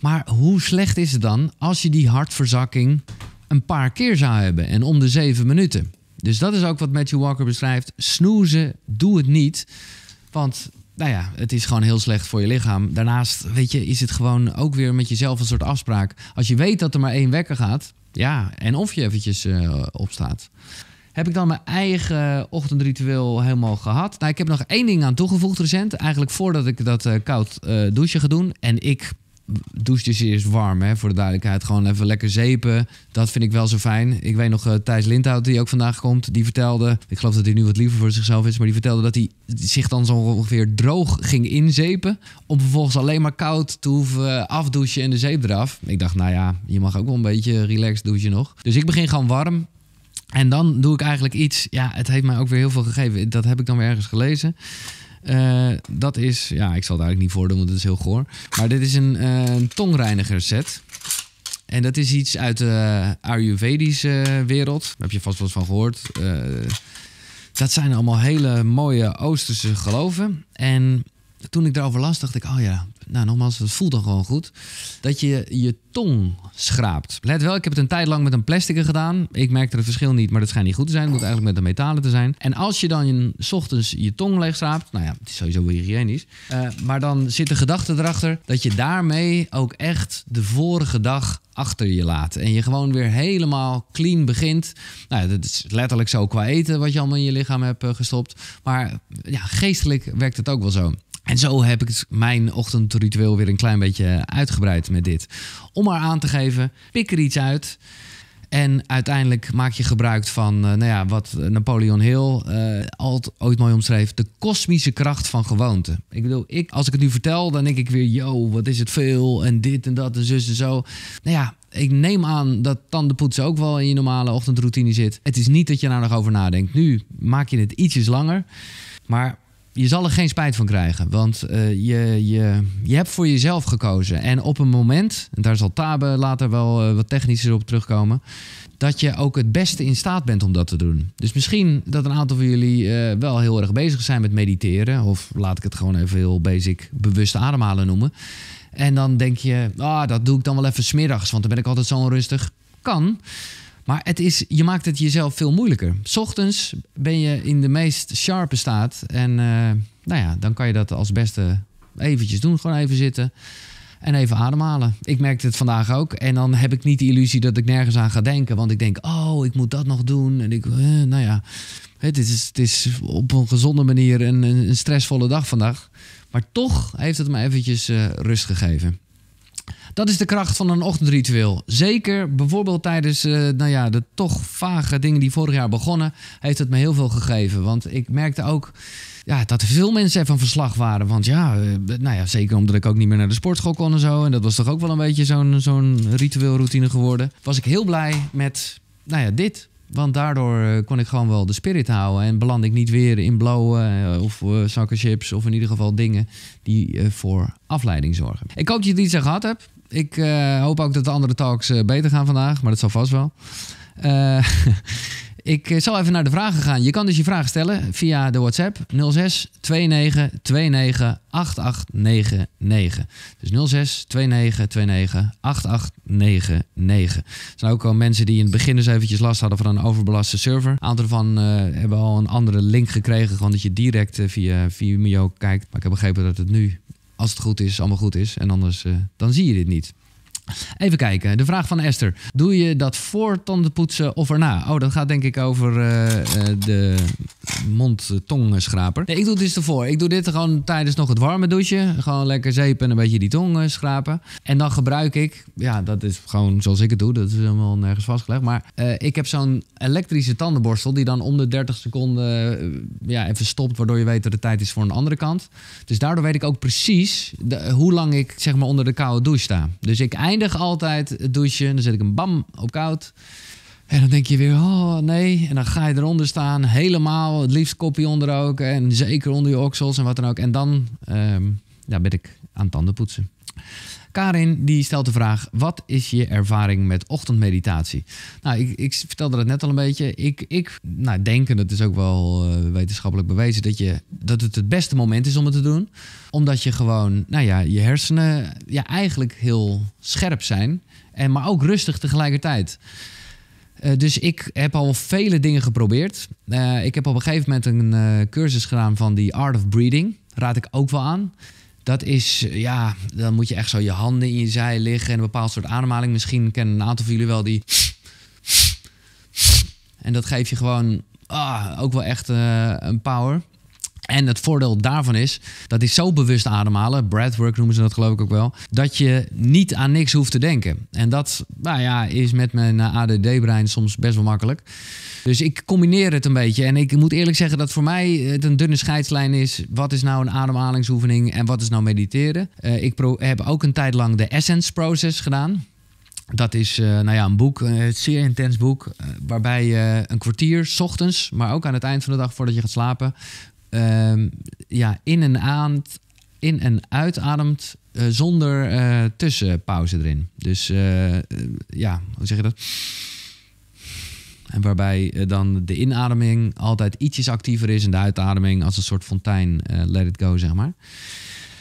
Maar hoe slecht is het dan als je die hartverzakking een paar keer zou hebben en om de zeven minuten? Dus dat is ook wat Matthew Walker beschrijft. Snoezen, doe het niet. Want nou ja, het is gewoon heel slecht voor je lichaam. Daarnaast, weet je, is het gewoon ook weer met jezelf een soort afspraak. Als je weet dat er maar één wekker gaat, ja, en of je eventjes eh, opstaat. Heb ik dan mijn eigen ochtendritueel helemaal gehad? Nou, ik heb nog één ding aan toegevoegd recent. Eigenlijk voordat ik dat eh, koud eh, douchen ga doen. En ik douche dus eerst warm, hè, voor de duidelijkheid. Gewoon even lekker zeepen. Dat vind ik wel zo fijn. Ik weet nog, uh, Thijs Lindhout, die ook vandaag komt, die vertelde... Ik geloof dat hij nu wat liever voor zichzelf is, maar die vertelde dat hij zich dan zo ongeveer droog ging inzepen. Om vervolgens alleen maar koud te hoeven afdouchen en de zeep eraf. Ik dacht, nou ja, je mag ook wel een beetje relaxed douchen nog. Dus ik begin gewoon warm. En dan doe ik eigenlijk iets, ja, het heeft mij ook weer heel veel gegeven. Dat heb ik dan weer ergens gelezen. Uh, dat is, ja, ik zal het eigenlijk niet voordoen, want het is heel goor. Maar dit is een, uh, een tongreiniger set. En dat is iets uit de Ayurvedische wereld. Daar heb je vast wel eens van gehoord. Uh, dat zijn allemaal hele mooie Oosterse geloven. En toen ik daarover las, dacht ik, oh ja, nou nogmaals, het voelt dan gewoon goed. Dat je je tong schraapt. Let wel, ik heb het een tijd lang met een plastic gedaan. Ik merkte het verschil niet, maar dat schijnt niet goed te zijn. Het moet eigenlijk met een metalen te zijn. En als je dan je, s ochtends je tong leeg schraapt, nou ja, het is sowieso hygiënisch. Uh, maar dan zit de gedachte erachter dat je daarmee ook echt de vorige dag achter je laat. En je gewoon weer helemaal clean begint. Nou, dat is letterlijk zo qua eten wat je allemaal in je lichaam hebt uh, gestopt. Maar ja, geestelijk werkt het ook wel zo. En zo heb ik mijn ochtendritueel weer een klein beetje uitgebreid met dit. Om maar aan te geven, pik er iets uit. En uiteindelijk maak je gebruik van uh, nou ja, wat Napoleon Hill uh, altijd ooit mooi omschreef: de kosmische kracht van gewoonte. Ik bedoel, ik, als ik het nu vertel, dan denk ik weer: yo, wat is het veel en dit en dat en zus en zo. Nou ja, ik neem aan dat tandenpoetsen ook wel in je normale ochtendroutine zit. Het is niet dat je daar nog over nadenkt. Nu maak je het ietsjes langer. Maar je zal er geen spijt van krijgen. Want uh, je, je, je hebt voor jezelf gekozen. En op een moment, en daar zal Tabe later wel uh, wat technischer op terugkomen. Dat je ook het beste in staat bent om dat te doen. Dus misschien dat een aantal van jullie uh, wel heel erg bezig zijn met mediteren. Of laat ik het gewoon even heel basic bewust ademhalen noemen. En dan denk je, ah, dat doe ik dan wel even smiddags. Want dan ben ik altijd zo onrustig. Kan. Maar het is, je maakt het jezelf veel moeilijker. Ochtends ben je in de meest sharpe staat. En uh, nou ja, dan kan je dat als beste eventjes doen. Gewoon even zitten en even ademhalen. Ik merkte het vandaag ook. En dan heb ik niet de illusie dat ik nergens aan ga denken. Want ik denk, oh, ik moet dat nog doen. En ik, uh, nou ja, het is, het is op een gezonde manier een, een stressvolle dag vandaag. Maar toch heeft het me eventjes uh, rust gegeven. Dat is de kracht van een ochtendritueel. Zeker bijvoorbeeld tijdens uh, nou ja, de toch vage dingen die vorig jaar begonnen, heeft het me heel veel gegeven. Want ik merkte ook ja, dat veel mensen even van verslag waren. Want ja, uh, nou ja, zeker omdat ik ook niet meer naar de sportschool kon en zo. En dat was toch ook wel een beetje zo'n ritueelroutine geworden. Was ik heel blij met, nou ja, dit. Want daardoor uh, kon ik gewoon wel de spirit houden. En beland ik niet weer in uh, of zakken chips. Of in ieder geval dingen die voor afleiding zorgen. Ik hoop dat je het iets gehad hebt. Ik hoop ook dat de andere talks beter gaan vandaag. Maar dat zal vast wel. ik zal even naar de vragen gaan. Je kan dus je vraag stellen via de WhatsApp 06 29 29 8899. Dus 06 29 29 8899. Er zijn ook al mensen die in het begin dus eventjes last hadden van een overbelaste server. Een aantal van hebben al een andere link gekregen. Gewoon dat je direct uh, via Vimeo kijkt. Maar ik heb begrepen dat het nu, als het goed is, allemaal goed is. En anders uh, dan zie je dit niet. Even kijken, de vraag van Esther. Doe je dat voor tandenpoetsen of erna? Oh, dat gaat denk ik over uh, uh, de mond-tongschraper. Nee, ik doe het dus ervoor. Ik doe dit gewoon tijdens nog het warme douchen. Gewoon lekker zeepen en een beetje die tong schrapen. En dan gebruik ik, ja, dat is gewoon zoals ik het doe. Dat is helemaal nergens vastgelegd. Maar ik heb zo'n elektrische tandenborstel die dan om de 30 seconden ja, even stopt. Waardoor je weet dat het tijd is voor een andere kant. Dus daardoor weet ik ook precies de, hoe lang ik zeg maar onder de koude douche sta. Dus ik eindig eindig altijd het douchen. Dan zet ik hem bam op koud. En dan denk je weer, oh nee. En dan ga je eronder staan, helemaal. Het liefst kopje onder ook. En zeker onder je oksels en wat dan ook. En dan ehm, ja, ben ik aan tanden poetsen. Karin die stelt de vraag: wat is je ervaring met ochtendmeditatie? Nou, ik, ik vertelde dat net al een beetje. Ik, ik nou, denk, en dat is ook wel eh, wetenschappelijk bewezen, dat, je, dat het het beste moment is om het te doen. Omdat je gewoon, nou ja, je hersenen ja, eigenlijk heel scherp zijn. En, maar ook rustig tegelijkertijd. Eh, dus ik heb al vele dingen geprobeerd. Eh, ik heb op een gegeven moment een cursus gedaan van die Art of Breathing. Raad ik ook wel aan. Dat is, ja, dan moet je echt zo je handen in je zij liggen en een bepaald soort ademhaling. Misschien kennen een aantal van jullie wel die. En dat geeft je gewoon ah, ook wel echt een power. En het voordeel daarvan is, dat is zo bewust ademhalen, breathwork noemen ze dat geloof ik ook wel, dat je niet aan niks hoeft te denken. En dat nou ja, is met mijn ADD-brein soms best wel makkelijk. Dus ik combineer het een beetje. En ik moet eerlijk zeggen dat voor mij het een dunne scheidslijn is. Wat is nou een ademhalingsoefening en wat is nou mediteren? Uh, ik heb ook een tijd lang de Essence Process gedaan. Dat is uh, nou ja, een boek, een zeer intens boek, uh, waarbij je een kwartier, s ochtends, maar ook aan het eind van de dag voordat je gaat slapen, uh, ja, in en, aan, in en uitademt uh, zonder uh, tussenpauze erin. Dus uh, ja, hoe zeg je dat? En waarbij dan de inademing altijd ietsjes actiever is en de uitademing als een soort fontein let it go, zeg maar.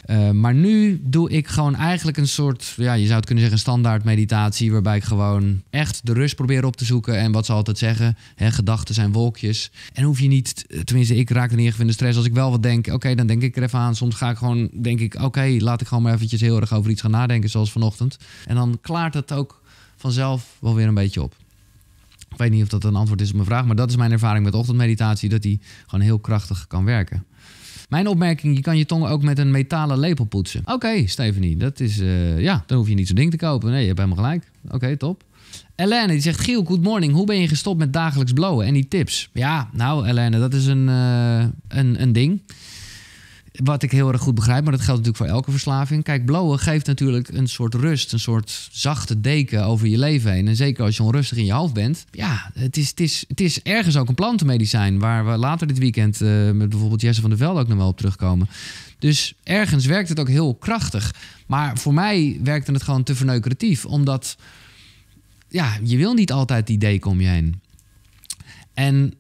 Uh, maar nu doe ik gewoon eigenlijk een soort, ja, je zou het kunnen zeggen, standaard meditatie. Waarbij ik gewoon echt de rust probeer op te zoeken. En wat ze altijd zeggen, hè, gedachten zijn wolkjes. En hoef je niet, tenminste, ik raak er niet echt in de stress. Als ik wel wat denk, oké, dan denk ik er even aan. Soms ga ik gewoon, denk ik, oké, laat ik gewoon maar eventjes heel erg over iets gaan nadenken, zoals vanochtend. En dan klaart het ook vanzelf wel weer een beetje op. Ik weet niet of dat een antwoord is op mijn vraag, maar dat is mijn ervaring met ochtendmeditatie, dat die gewoon heel krachtig kan werken. Mijn opmerking, je kan je tong ook met een metalen lepel poetsen. Oké, Stephanie, dat is, uh, ja, dan hoef je niet zo'n ding te kopen. Nee, je hebt helemaal gelijk. Oké, top. Elene die zegt, Giel, good morning. Hoe ben je gestopt met dagelijks blowen en die tips? Ja, nou Elene, dat is een, uh, een, een ding. Wat ik heel erg goed begrijp, maar dat geldt natuurlijk voor elke verslaving. Kijk, blowen geeft natuurlijk een soort rust, een soort zachte deken over je leven heen. En zeker als je onrustig in je hoofd bent. Ja, het is, het is, het is ergens ook een plantenmedicijn. Waar we later dit weekend uh, met bijvoorbeeld Jesse van der Velde ook nog wel op terugkomen. Dus ergens werkt het ook heel krachtig. Maar voor mij werkte het gewoon te verneukeratief. Omdat, ja, je wil niet altijd die deken om je heen. En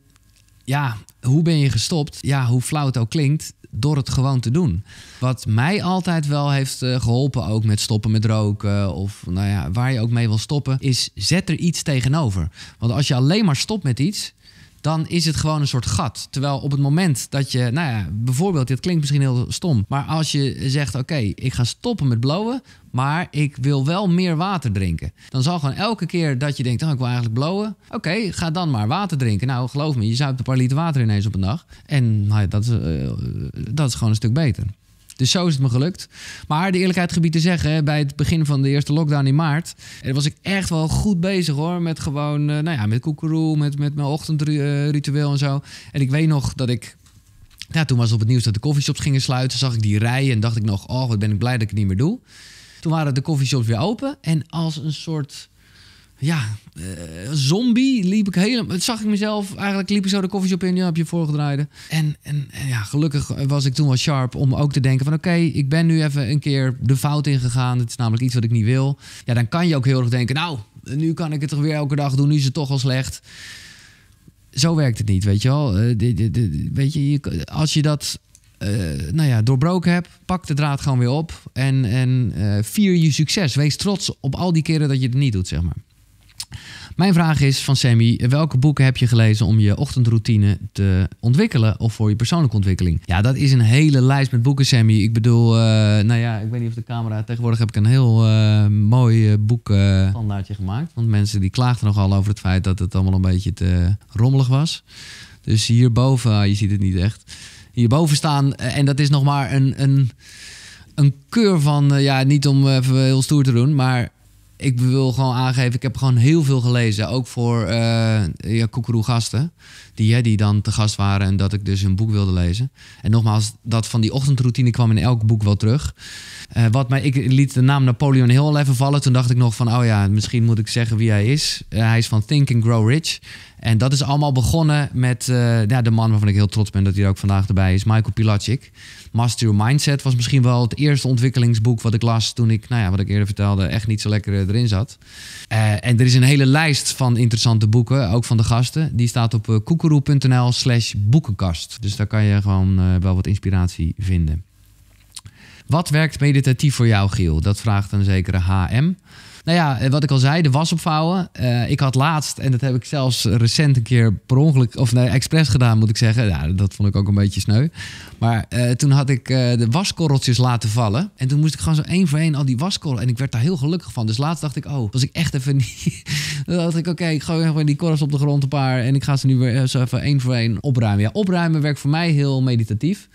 ja, hoe ben je gestopt? Ja, hoe flauw het ook klinkt door het gewoon te doen. Wat mij altijd wel heeft uh, geholpen, ook met stoppen met roken of nou ja, waar je ook mee wil stoppen, is zet er iets tegenover. Want als je alleen maar stopt met iets, dan is het gewoon een soort gat. Terwijl op het moment dat je, nou ja, bijvoorbeeld, dit klinkt misschien heel stom, maar als je zegt: Oké, ik ga stoppen met blowen, maar ik wil wel meer water drinken. Dan zal gewoon elke keer dat je denkt: Oh, ik wil eigenlijk blowen. Oké, ga dan maar water drinken. Nou, geloof me, je zuipt een paar liter water ineens op een dag. En nou ja, dat, is, uh, dat is gewoon een stuk beter. Dus zo is het me gelukt. Maar de eerlijkheid gebied te zeggen, bij het begin van de eerste lockdown in maart, was ik echt wel goed bezig hoor. Met gewoon, nou ja, met koekeroe, met, met mijn ochtendritueel en zo. En ik weet nog dat ik ja, toen was op het nieuws dat de coffeeshops gingen sluiten. Zag ik die rijen en dacht ik nog, oh, wat ben ik blij dat ik het niet meer doe. Toen waren de coffeeshops weer open. En als een soort ja, uh, zombie liep ik helemaal. Zag ik mezelf, eigenlijk liep ik zo de koffieshop in, ja, heb je voorgedraaid. En, en, ja, gelukkig was ik toen wel sharp om ook te denken van oké, ik ben nu even een keer de fout ingegaan. Het is namelijk iets wat ik niet wil. Ja, dan kan je ook heel erg denken, nou, nu kan ik het toch weer elke dag doen, nu is het toch al slecht. Zo werkt het niet, weet je wel. De, weet je, als je dat uh, nou ja, doorbroken hebt, pak de draad gewoon weer op en, en vier je succes. Wees trots op al die keren dat je het niet doet, zeg maar. Mijn vraag is van Sammy, welke boeken heb je gelezen om je ochtendroutine te ontwikkelen of voor je persoonlijke ontwikkeling? Ja, dat is een hele lijst met boeken, Sammy. Ik bedoel, uh, nou ja, ik weet niet of de camera, tegenwoordig heb ik een heel uh, mooi uh, standaardje gemaakt. Want mensen die klaagden nogal over het feit dat het allemaal een beetje te rommelig was. Dus hierboven, je ziet het niet echt, hierboven staan, en dat is nog maar een, een, een keur van, ja, niet om even heel stoer te doen, maar ik wil gewoon aangeven, ik heb gewoon heel veel gelezen. Ook voor eh ja, gasten. Die, hè, die dan te gast waren en dat ik dus een boek wilde lezen. En nogmaals, dat van die ochtendroutine kwam in elk boek wel terug. Eh, wat mij, ik liet de naam Napoleon Hill even vallen. Toen dacht ik nog van, oh ja, misschien moet ik zeggen wie hij is. Eh, hij is van Think and Grow Rich. En dat is allemaal begonnen met ja, de man waarvan ik heel trots ben dat hij er ook vandaag erbij is, Michael Pilacic. Master Your Mindset was misschien wel het eerste ontwikkelingsboek wat ik las toen ik, nou ja, wat ik eerder vertelde, echt niet zo lekker eh, erin zat. Eh, en er is een hele lijst van interessante boeken, ook van de gasten. Die staat op uh, koekeroe.nl slash boekenkast. Dus daar kan je gewoon eh, wel wat inspiratie vinden. Wat werkt meditatief voor jou, Giel? Dat vraagt een zekere HM. Nou ja, wat ik al zei, de was opvouwen. Eh, ik had laatst, en dat heb ik zelfs recent een keer per ongeluk, of nee, expres gedaan moet ik zeggen. Ja, dat vond ik ook een beetje sneu. Maar eh, toen had ik eh, de waskorreltjes laten vallen. En toen moest ik gewoon zo één voor één al die waskorrel. En ik werd daar heel gelukkig van. Dus laatst dacht ik, oh, was ik echt even niet... Dan dacht ik, oké, ik gooi gewoon die korrels op de grond een paar. En ik ga ze nu weer zo even één voor één opruimen. Ja, opruimen werkt voor mij heel meditatief.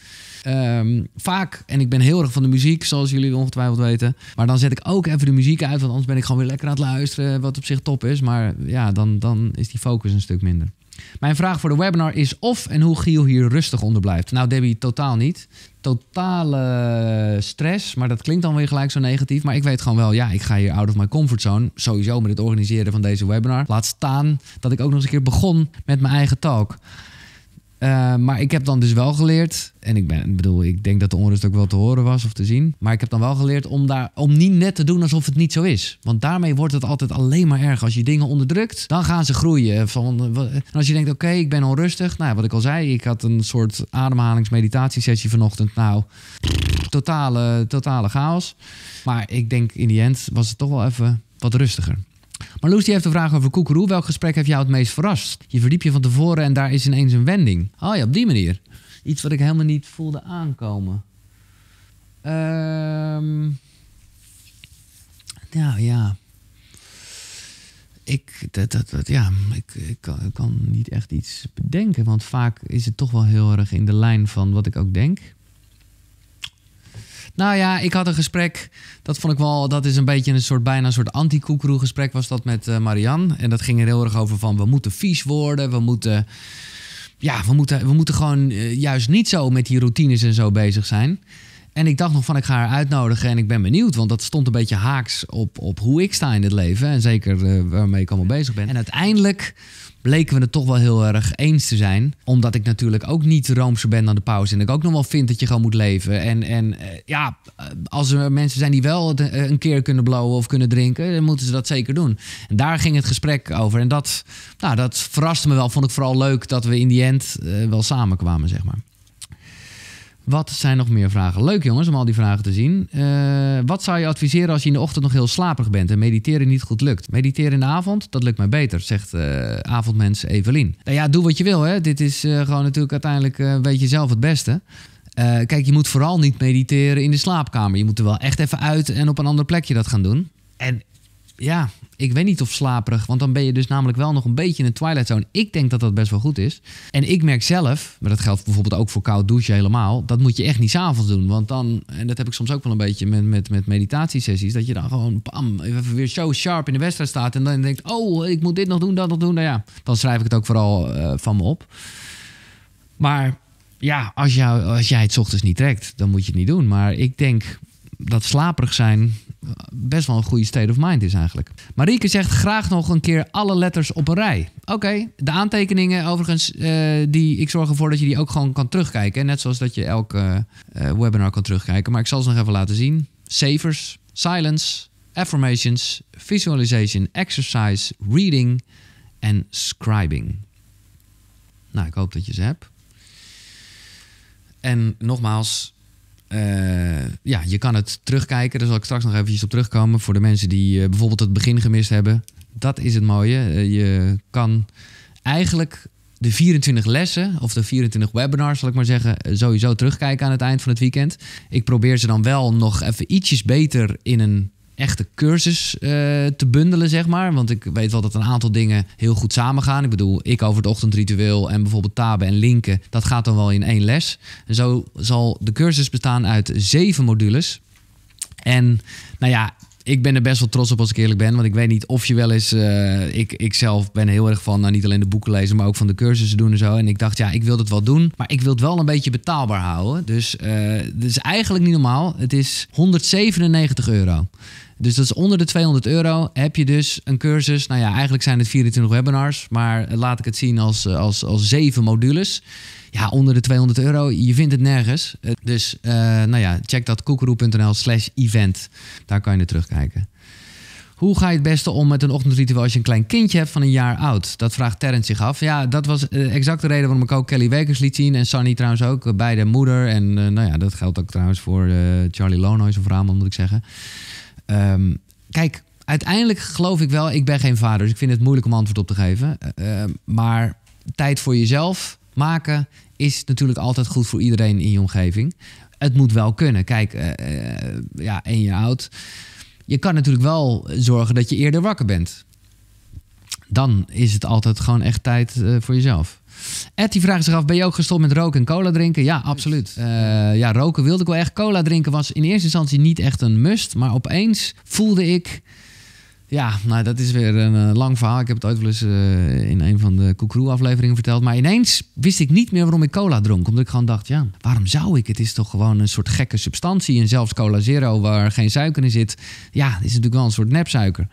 Ehm, vaak, en ik ben heel erg van de muziek, zoals jullie ongetwijfeld weten. Maar dan zet ik ook even de muziek uit, want anders ben ik gewoon weer lekker aan het luisteren, wat op zich top is. Maar ja, dan, dan is die focus een stuk minder. Mijn vraag voor de webinar is of en hoe Giel hier rustig onder blijft. Nou, Debbie, totaal niet. Totale stress, maar dat klinkt dan weer gelijk zo negatief. Maar ik weet gewoon wel, ja, ik ga hier out of my comfort zone. Sowieso met het organiseren van deze webinar. Laat staan dat ik ook nog eens een keer begon met mijn eigen talk. Uh, maar ik heb dan dus wel geleerd, en ik, ben, bedoel, ik denk dat de onrust ook wel te horen was of te zien. Maar ik heb dan wel geleerd om, daar, om niet net te doen alsof het niet zo is. Want daarmee wordt het altijd alleen maar erg. Als je dingen onderdrukt, dan gaan ze groeien. Van, en als je denkt, oké, ik ben onrustig. Nou, wat ik al zei, ik had een soort ademhalingsmeditatiesessie vanochtend. Nou, totale, totale chaos. Maar ik denk in die end was het toch wel even wat rustiger. Maar Loes die heeft een vraag over Koekeroe. Welk gesprek heeft jou het meest verrast? Je verdiep je van tevoren en daar is ineens een wending. Oh ja, op die manier. Iets wat ik helemaal niet voelde aankomen. Ehm nou ja. Ik, dat, dat, ja, ik, ik kan niet echt iets bedenken. Want vaak is het toch wel heel erg in de lijn van wat ik ook denk. Nou ja, ik had een gesprek. Dat vond ik wel. Dat is een beetje een soort bijna een soort anti-koekeroe gesprek was dat met uh, Marianne. En dat ging er heel erg over van we moeten vies worden. We moeten. Ja, we moeten, we moeten gewoon uh, juist niet zo met die routines en zo bezig zijn. En ik dacht nog van ik ga haar uitnodigen en ik ben benieuwd. Want dat stond een beetje haaks op, op hoe ik sta in het leven. En zeker uh, waarmee ik allemaal bezig ben. En uiteindelijk bleken we het toch wel heel erg eens te zijn. Omdat ik natuurlijk ook niet roomser ben dan de pauze. En ik ook nog wel vind dat je gewoon moet leven. En, en uh, ja, als er mensen zijn die wel een keer kunnen blowen of kunnen drinken, dan moeten ze dat zeker doen. En daar ging het gesprek over. En dat, nou, dat verraste me wel. Vond ik vooral leuk dat we in die end uh, wel samenkwamen, zeg maar. Wat zijn nog meer vragen? Leuk jongens om al die vragen te zien. Uh, wat zou je adviseren als je in de ochtend nog heel slaperig bent en mediteren niet goed lukt? Mediteren in de avond, dat lukt mij beter, zegt uh, avondmens Evelien. Nou ja, doe wat je wil. Hè. Dit is uh, gewoon natuurlijk uiteindelijk weet je zelf het beste. kijk, je moet vooral niet mediteren in de slaapkamer. Je moet er wel echt even uit en op een ander plekje dat gaan doen. En ja, ik weet niet of slaperig, want dan ben je dus namelijk wel nog een beetje in een twilight zone. Ik denk dat dat best wel goed is. En ik merk zelf, maar dat geldt bijvoorbeeld ook voor koud douchen helemaal, dat moet je echt niet s'avonds doen. Want dan, en dat heb ik soms ook wel een beetje met, met, met meditatiesessies, dat je dan gewoon bam, even weer zo sharp in de wedstrijd staat en dan denkt, oh, ik moet dit nog doen, dat nog doen. Nou ja, dan schrijf ik het ook vooral uh, van me op. Maar ja, als, jou, als jij het ochtends niet trekt, dan moet je het niet doen. Maar ik denk dat slaperig zijn best wel een goede state of mind is eigenlijk. Marieke zegt graag nog een keer alle letters op een rij. Oké, de aantekeningen overigens, uh, die, ik zorg ervoor dat je die ook gewoon kan terugkijken. Net zoals dat je elke uh, webinar kan terugkijken. Maar ik zal ze nog even laten zien. Savers, silence, affirmations, visualization, exercise, reading en scribing. Nou, ik hoop dat je ze hebt. En nogmaals, uh, ja, je kan het terugkijken. Daar zal ik straks nog eventjes op terugkomen. Voor de mensen die uh, bijvoorbeeld het begin gemist hebben. Dat is het mooie. Uh, je kan eigenlijk de 24 lessen of de 24 webinars, zal ik maar zeggen, sowieso terugkijken aan het eind van het weekend. Ik probeer ze dan wel nog even ietsjes beter in een echte cursus uh, te bundelen, zeg maar. Want ik weet wel dat een aantal dingen heel goed samengaan. Ik bedoel, ik over het ochtendritueel en bijvoorbeeld Tabe en Linken. Dat gaat dan wel in één les. En zo zal de cursus bestaan uit zeven modules. En nou ja, ik ben er best wel trots op als ik eerlijk ben. Want ik weet niet of je wel eens... eh, ik, ik zelf ben heel erg van nou, niet alleen de boeken lezen... maar ook van de cursussen doen en zo. En ik dacht, ja, ik wil het wel doen. Maar ik wil het wel een beetje betaalbaar houden. Dus eh het is eigenlijk niet normaal. Het is 197 euro. Dus dat is onder de 200 euro. Heb je dus een cursus. Nou ja, eigenlijk zijn het 24 webinars. Maar laat ik het zien als, eh, als, als zeven modules. Ja, onder de 200 euro. Je vindt het nergens. Eh, Dus eh, nou ja, check dat koekeroe.nl slash event. Daar kan je naar terugkijken. Hoe ga je het beste om met een ochtendritueel als je een klein kindje hebt van een jaar oud? Dat vraagt Terrence zich af. Ja, dat was exact de reden waarom ik ook Kelly Wekers liet zien. En Sunny trouwens ook, beide moeder. En nou ja, dat geldt ook trouwens voor Charlie Lonois of Ramon, moet ik zeggen. Ehm, kijk, uiteindelijk geloof ik wel, ik ben geen vader, dus ik vind het moeilijk om antwoord op te geven. Eh, eh, maar tijd voor jezelf maken is natuurlijk altijd goed voor iedereen in je omgeving. Het moet wel kunnen. Kijk, eh, eh, ja, één jaar oud. Je kan natuurlijk wel zorgen dat je eerder wakker bent. Dan is het altijd gewoon echt tijd voor jezelf. Ed die vraagt zich af, ben je ook gestopt met roken en cola drinken? Ja, absoluut. Eh, ja, roken wilde ik wel echt. Cola drinken was in eerste instantie niet echt een must. Maar opeens voelde ik... Ja, nou dat is weer een eh, lang verhaal. Ik heb het ooit eh, in een van de Koekroe-afleveringen verteld. Maar ineens wist ik niet meer waarom ik cola dronk. Omdat ik gewoon dacht, ja, waarom zou ik? Het is toch gewoon een soort gekke substantie. En zelfs cola zero, waar geen suiker in zit. Ja, is natuurlijk wel een soort nepsuiker.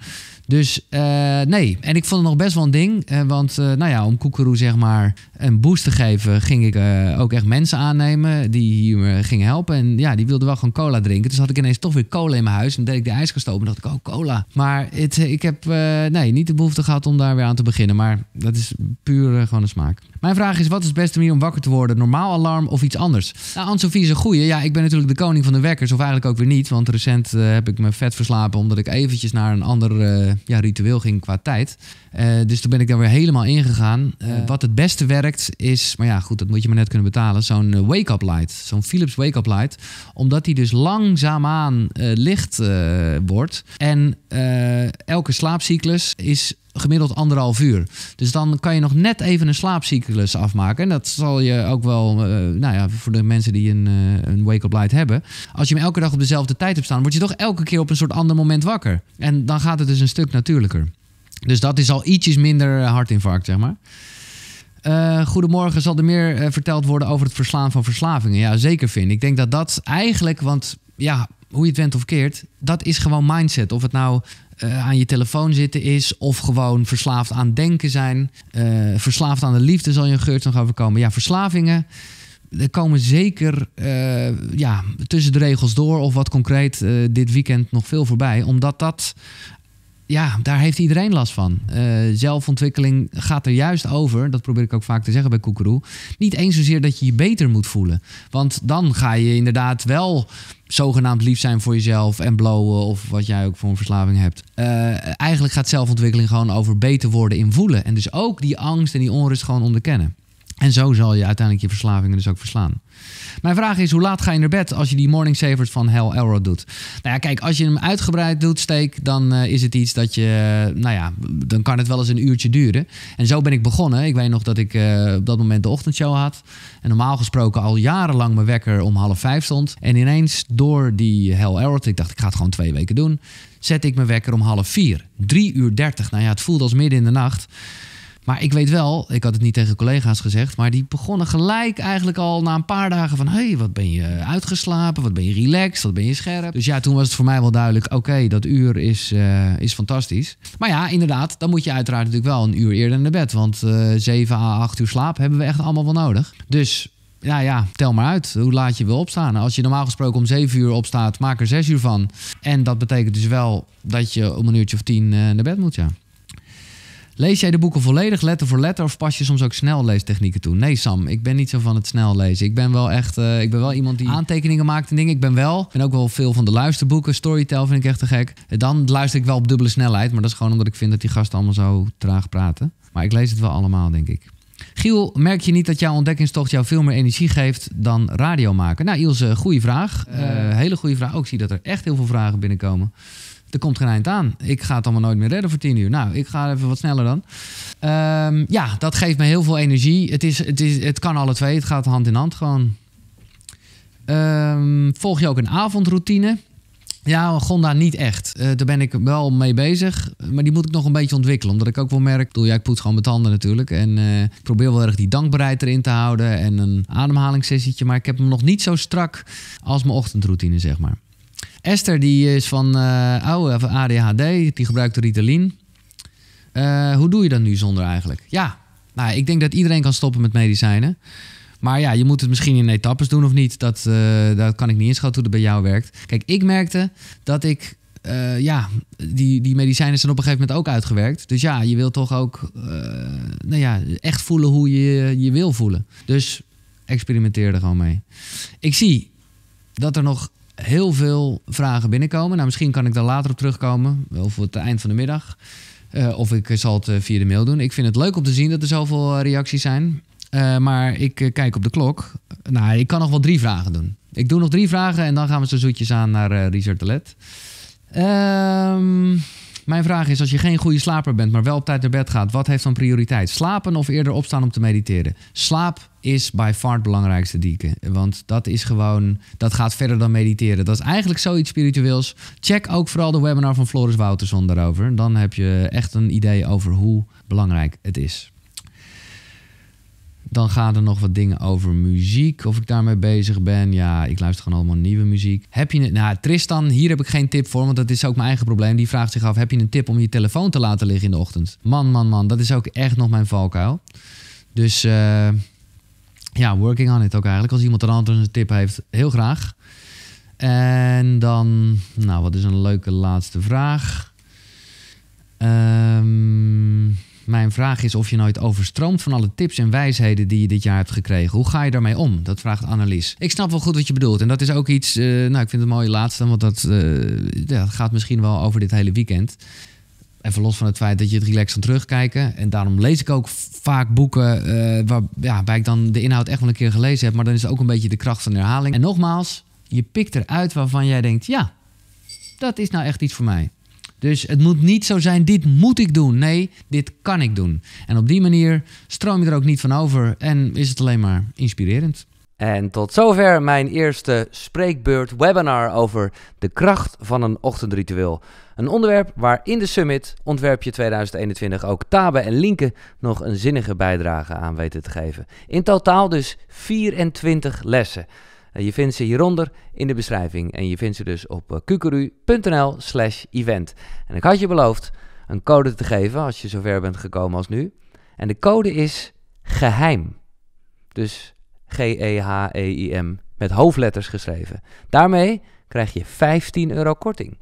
Dus eh, nee, en ik vond het nog best wel een ding. want nou ja, om Koekeroe zeg maar een boost te geven... ging ik ook echt mensen aannemen die hier gingen helpen. En ja, die wilden wel gewoon cola drinken. Dus had ik ineens toch weer cola in mijn huis. En deed ik de ijskast open en dacht ik, oh, cola. Maar het, ik heb eh, nee, niet de behoefte gehad om daar weer aan te beginnen. Maar dat is puur eh, gewoon een smaak. Mijn vraag is, wat is de beste manier om wakker te worden? Normaal alarm of iets anders? Nou, Anne-Sophie is een goeie. Ja, ik ben natuurlijk de koning van de wekkers. Of eigenlijk ook weer niet. Want recent eh, heb ik me vet verslapen... omdat ik eventjes naar een ander eh, ja, ritueel ging qua tijd. Eh, dus toen ben ik daar weer helemaal ingegaan. Eh wat het beste werkt is... Maar ja, goed, dat moet je maar net kunnen betalen. Zo'n eh, wake-up light. Zo'n Philips wake-up light. Omdat die dus langzaamaan eh, licht wordt. En elke slaapcyclus is gemiddeld anderhalf uur. Dus dan kan je nog net even een slaapcyclus afmaken. En dat zal je ook wel, nou ja, voor de mensen die een, een wake-up light hebben. Als je hem elke dag op dezelfde tijd hebt staan, word je toch elke keer op een soort ander moment wakker. En dan gaat het dus een stuk natuurlijker. Dus dat is al ietsjes minder eh, hartinfarct, zeg maar. Eh, goedemorgen, zal er meer eh, verteld worden over het verslaan van verslavingen? Ja, zeker vind. Ik denk dat dat eigenlijk, want ja, hoe je het went of keert, dat is gewoon mindset. Of het nou aan je telefoon zitten is, of gewoon verslaafd aan denken zijn. Verslaafd aan de liefde zal je een geurt nog overkomen. Ja, verslavingen. Er komen zeker ja, tussen de regels door, of wat concreet dit weekend nog veel voorbij. Omdat dat ja, daar heeft iedereen last van. Eh, zelfontwikkeling gaat er juist over, dat probeer ik ook vaak te zeggen bij Koekeroe. Niet eens zozeer dat je je beter moet voelen. Want dan ga je inderdaad wel zogenaamd lief zijn voor jezelf en blowen of wat jij ook voor een verslaving hebt. Eh, eigenlijk gaat zelfontwikkeling gewoon over beter worden in voelen. En dus ook die angst en die onrust gewoon onderkennen. En zo zal je uiteindelijk je verslavingen dus ook verslaan. Mijn vraag is, hoe laat ga je naar bed als je die morning savers van Hal Elrod doet? Nou ja, kijk, als je hem uitgebreid doet, steek, dan eh, is het iets dat je, eh, nou ja, dan kan het wel eens een uurtje duren. En zo ben ik begonnen. Ik weet nog dat ik eh, op dat moment de ochtendshow had. En normaal gesproken al jarenlang mijn wekker om half vijf stond. En ineens door die Hal Elrod, ik dacht ik ga het gewoon twee weken doen, zet ik mijn wekker om half vier. Drie uur dertig. Nou ja, het voelde als midden in de nacht. Maar ik weet wel, ik had het niet tegen collega's gezegd, maar die begonnen gelijk eigenlijk al na een paar dagen van: hey, wat ben je uitgeslapen, wat ben je relaxed, wat ben je scherp. Dus ja, toen was het voor mij wel duidelijk: oké, dat uur is, eh, is fantastisch. Maar ja, inderdaad, dan moet je uiteraard natuurlijk wel een uur eerder naar bed, want eh 7 à 8 uur slaap hebben we echt allemaal wel nodig. Dus ja, ja, tel maar uit hoe laat je wil opstaan. Als je normaal gesproken om 7 uur opstaat, maak er 6 uur van. En dat betekent dus wel dat je om een uurtje of 10 eh, naar bed moet, ja. Lees jij de boeken volledig, letter voor letter, of pas je soms ook snelleestechnieken toe? Nee, Sam, ik ben niet zo van het snel lezen. Ik ben wel echt, eh, ik ben wel iemand die aantekeningen maakt en dingen. Ik ben wel, ik ben ook wel veel van de luisterboeken. Storytel vind ik echt te gek. Dan luister ik wel op dubbele snelheid, maar dat is gewoon omdat ik vind dat die gasten allemaal zo traag praten. Maar ik lees het wel allemaal, denk ik. Giel, merk je niet dat jouw ontdekkingstocht jou veel meer energie geeft dan radio maken? Nou, Ilse, goede vraag. Eh, hele goede vraag. Ook zie dat er echt heel veel vragen binnenkomen. Er komt geen eind aan. Ik ga het allemaal nooit meer redden voor tien uur. Nou, ik ga even wat sneller dan. Ehm, ja, dat geeft me heel veel energie. Het, is, het, is, het kan alle twee. Het gaat hand in hand gewoon. Ehm, volg je ook een avondroutine? Ja, Gonda niet echt. Eh, daar ben ik wel mee bezig. Maar die moet ik nog een beetje ontwikkelen. Omdat ik ook wel merk... Doe, ja, ik poets gewoon mijn tanden natuurlijk. En eh, ik probeer wel erg die dankbaarheid erin te houden. En een ademhalingssessietje. Maar ik heb hem nog niet zo strak als mijn ochtendroutine, zeg maar. Esther, die is van eh oude ADHD. Die gebruikt Ritalin. Eh, hoe doe je dat nu zonder eigenlijk? Ja, nou, ik denk dat iedereen kan stoppen met medicijnen. Maar ja, je moet het misschien in etappes doen of niet. Dat, eh, dat kan ik niet inschatten hoe dat bij jou werkt. Kijk, ik merkte dat ik... ja, die, die medicijnen zijn op een gegeven moment ook uitgewerkt. Dus ja, je wil toch ook nou ja, echt voelen hoe je je wil voelen. Dus experimenteer er gewoon mee. Ik zie dat er nog heel veel vragen binnenkomen. Nou, misschien kan ik daar later op terugkomen. Wel voor het eind van de middag. Eh, of ik zal het eh, via de mail doen. Ik vind het leuk om te zien dat er zoveel eh, reacties zijn. Maar ik kijk op de klok. Nou, ik kan nog wel drie vragen doen. Ik doe nog drie vragen en dan gaan we zo zoetjes aan naar eh, Richard de Let. Ehm, mijn vraag is, als je geen goede slaper bent, maar wel op tijd naar bed gaat, wat heeft dan prioriteit? Slapen of eerder opstaan om te mediteren? Slaap is by far het belangrijkste dieke. Want dat is gewoon, dat gaat verder dan mediteren. Dat is eigenlijk zoiets spiritueels. Check ook vooral de webinar van Floris Wouterson daarover. Dan heb je echt een idee over hoe belangrijk het is. Dan gaan er nog wat dingen over muziek. Of ik daarmee bezig ben. Ja, ik luister gewoon allemaal nieuwe muziek. Heb je... een- Nou, Tristan, hier heb ik geen tip voor. Want dat is ook mijn eigen probleem. Die vraagt zich af, heb je een tip om je telefoon te laten liggen in de ochtend? Man, man, man. Dat is ook echt nog mijn valkuil. Dus eh, ja, working on it ook eigenlijk. Als iemand een tip heeft, heel graag. En dan, nou, wat is een leuke laatste vraag? Ehm, mijn vraag is of je nooit overstroomt van alle tips en wijsheden die je dit jaar hebt gekregen. Hoe ga je daarmee om? Dat vraagt Annelies. Ik snap wel goed wat je bedoelt. En dat is ook iets, eh, nou, ik vind het mooie laatste, want eh, dat gaat misschien wel over dit hele weekend. Even los van het feit dat je het relaxed kan terugkijken. En daarom lees ik ook vaak boeken eh, waar, ja, waarbij ik dan de inhoud echt wel een keer gelezen heb. Maar dan is het ook een beetje de kracht van de herhaling. En nogmaals, je pikt eruit waarvan jij denkt, ja, dat is nou echt iets voor mij. Dus het moet niet zo zijn, dit moet ik doen. Nee, dit kan ik doen. En op die manier stroom je er ook niet van over en is het alleen maar inspirerend. En tot zover mijn eerste spreekbeurt webinar over de kracht van een ochtendritueel. Een onderwerp waar in de Summit Ontwerpje 2021 ook Tabe en Linke nog een zinnige bijdrage aan weten te geven. In totaal dus 24 lessen. Eh, Je vindt ze hieronder in de beschrijving en je vindt ze dus op eh, kukuru.nl slash event. En ik had je beloofd een code te geven als je zover bent gekomen als nu. En de code is geheim. Dus G-E-H-E-I-M met hoofdletters geschreven. Daarmee krijg je 15 euro korting.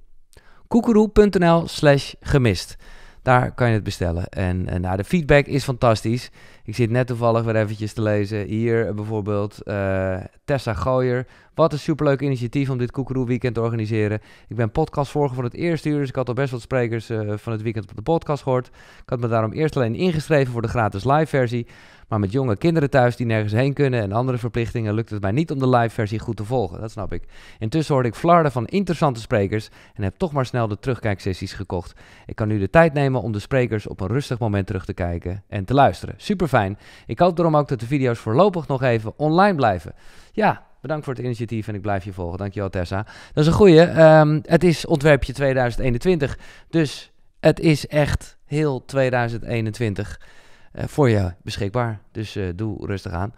Koekeroe.nl slash gemist. Daar kan je het bestellen. En, en nou, de feedback is fantastisch. Ik zit net toevallig weer eventjes te lezen. Hier bijvoorbeeld eh, Tessa Gooyer. Wat een superleuk initiatief om dit Koekeroe weekend te organiseren. Ik ben podcastvolger van het eerste uur, dus ik had al best wat sprekers eh, van het weekend op de podcast gehoord. Ik had me daarom eerst alleen ingeschreven voor de gratis live versie. Maar met jonge kinderen thuis die nergens heen kunnen en andere verplichtingen lukt het mij niet om de live versie goed te volgen. Dat snap ik. Intussen hoorde ik flarden van interessante sprekers en heb toch maar snel de terugkijksessies gekocht. Ik kan nu de tijd nemen om de sprekers op een rustig moment terug te kijken en te luisteren. Super fijn. Ik hoop daarom ook dat de video's voorlopig nog even online blijven. Ja, bedankt voor het initiatief en ik blijf je volgen. Dankjewel Tessa. Dat is een goeie. Ehm, het is ontwerpje 2021, dus het is echt heel 2021 eh, voor je beschikbaar. Dus eh, doe rustig aan.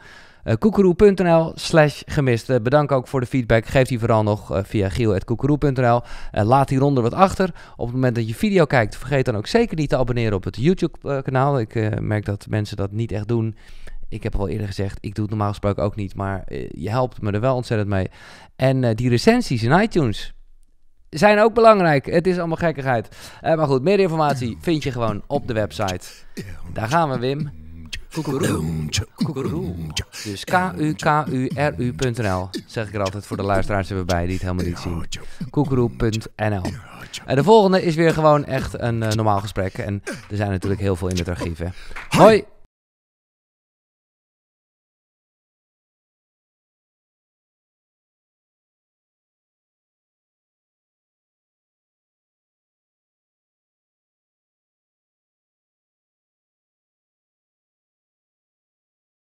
Uh, koekeroe.nl slash gemist. Eh, bedankt ook voor de feedback. Geef die vooral nog eh, via giel.koekeroe.nl. Eh, laat hieronder wat achter. Op het moment dat je video kijkt, vergeet dan ook zeker niet te abonneren op het YouTube-kanaal. Ik eh, merk dat mensen dat niet echt doen. Ik heb al eerder gezegd, ik doe het normaal gesproken ook niet. Maar eh, je helpt me er wel ontzettend mee. En eh, die recensies in iTunes zijn ook belangrijk. Het is allemaal gekkigheid. Eh, maar goed, meer informatie vind je gewoon op de website. Daar gaan we, Wim. Dus k-u-k-u-r-u.nl zeg ik er altijd voor de luisteraars even bij die het helemaal niet zien. Koekeroe.nl En de volgende is weer gewoon echt een eh, normaal gesprek. En er zijn natuurlijk heel veel in het archief. Hè. Hoi!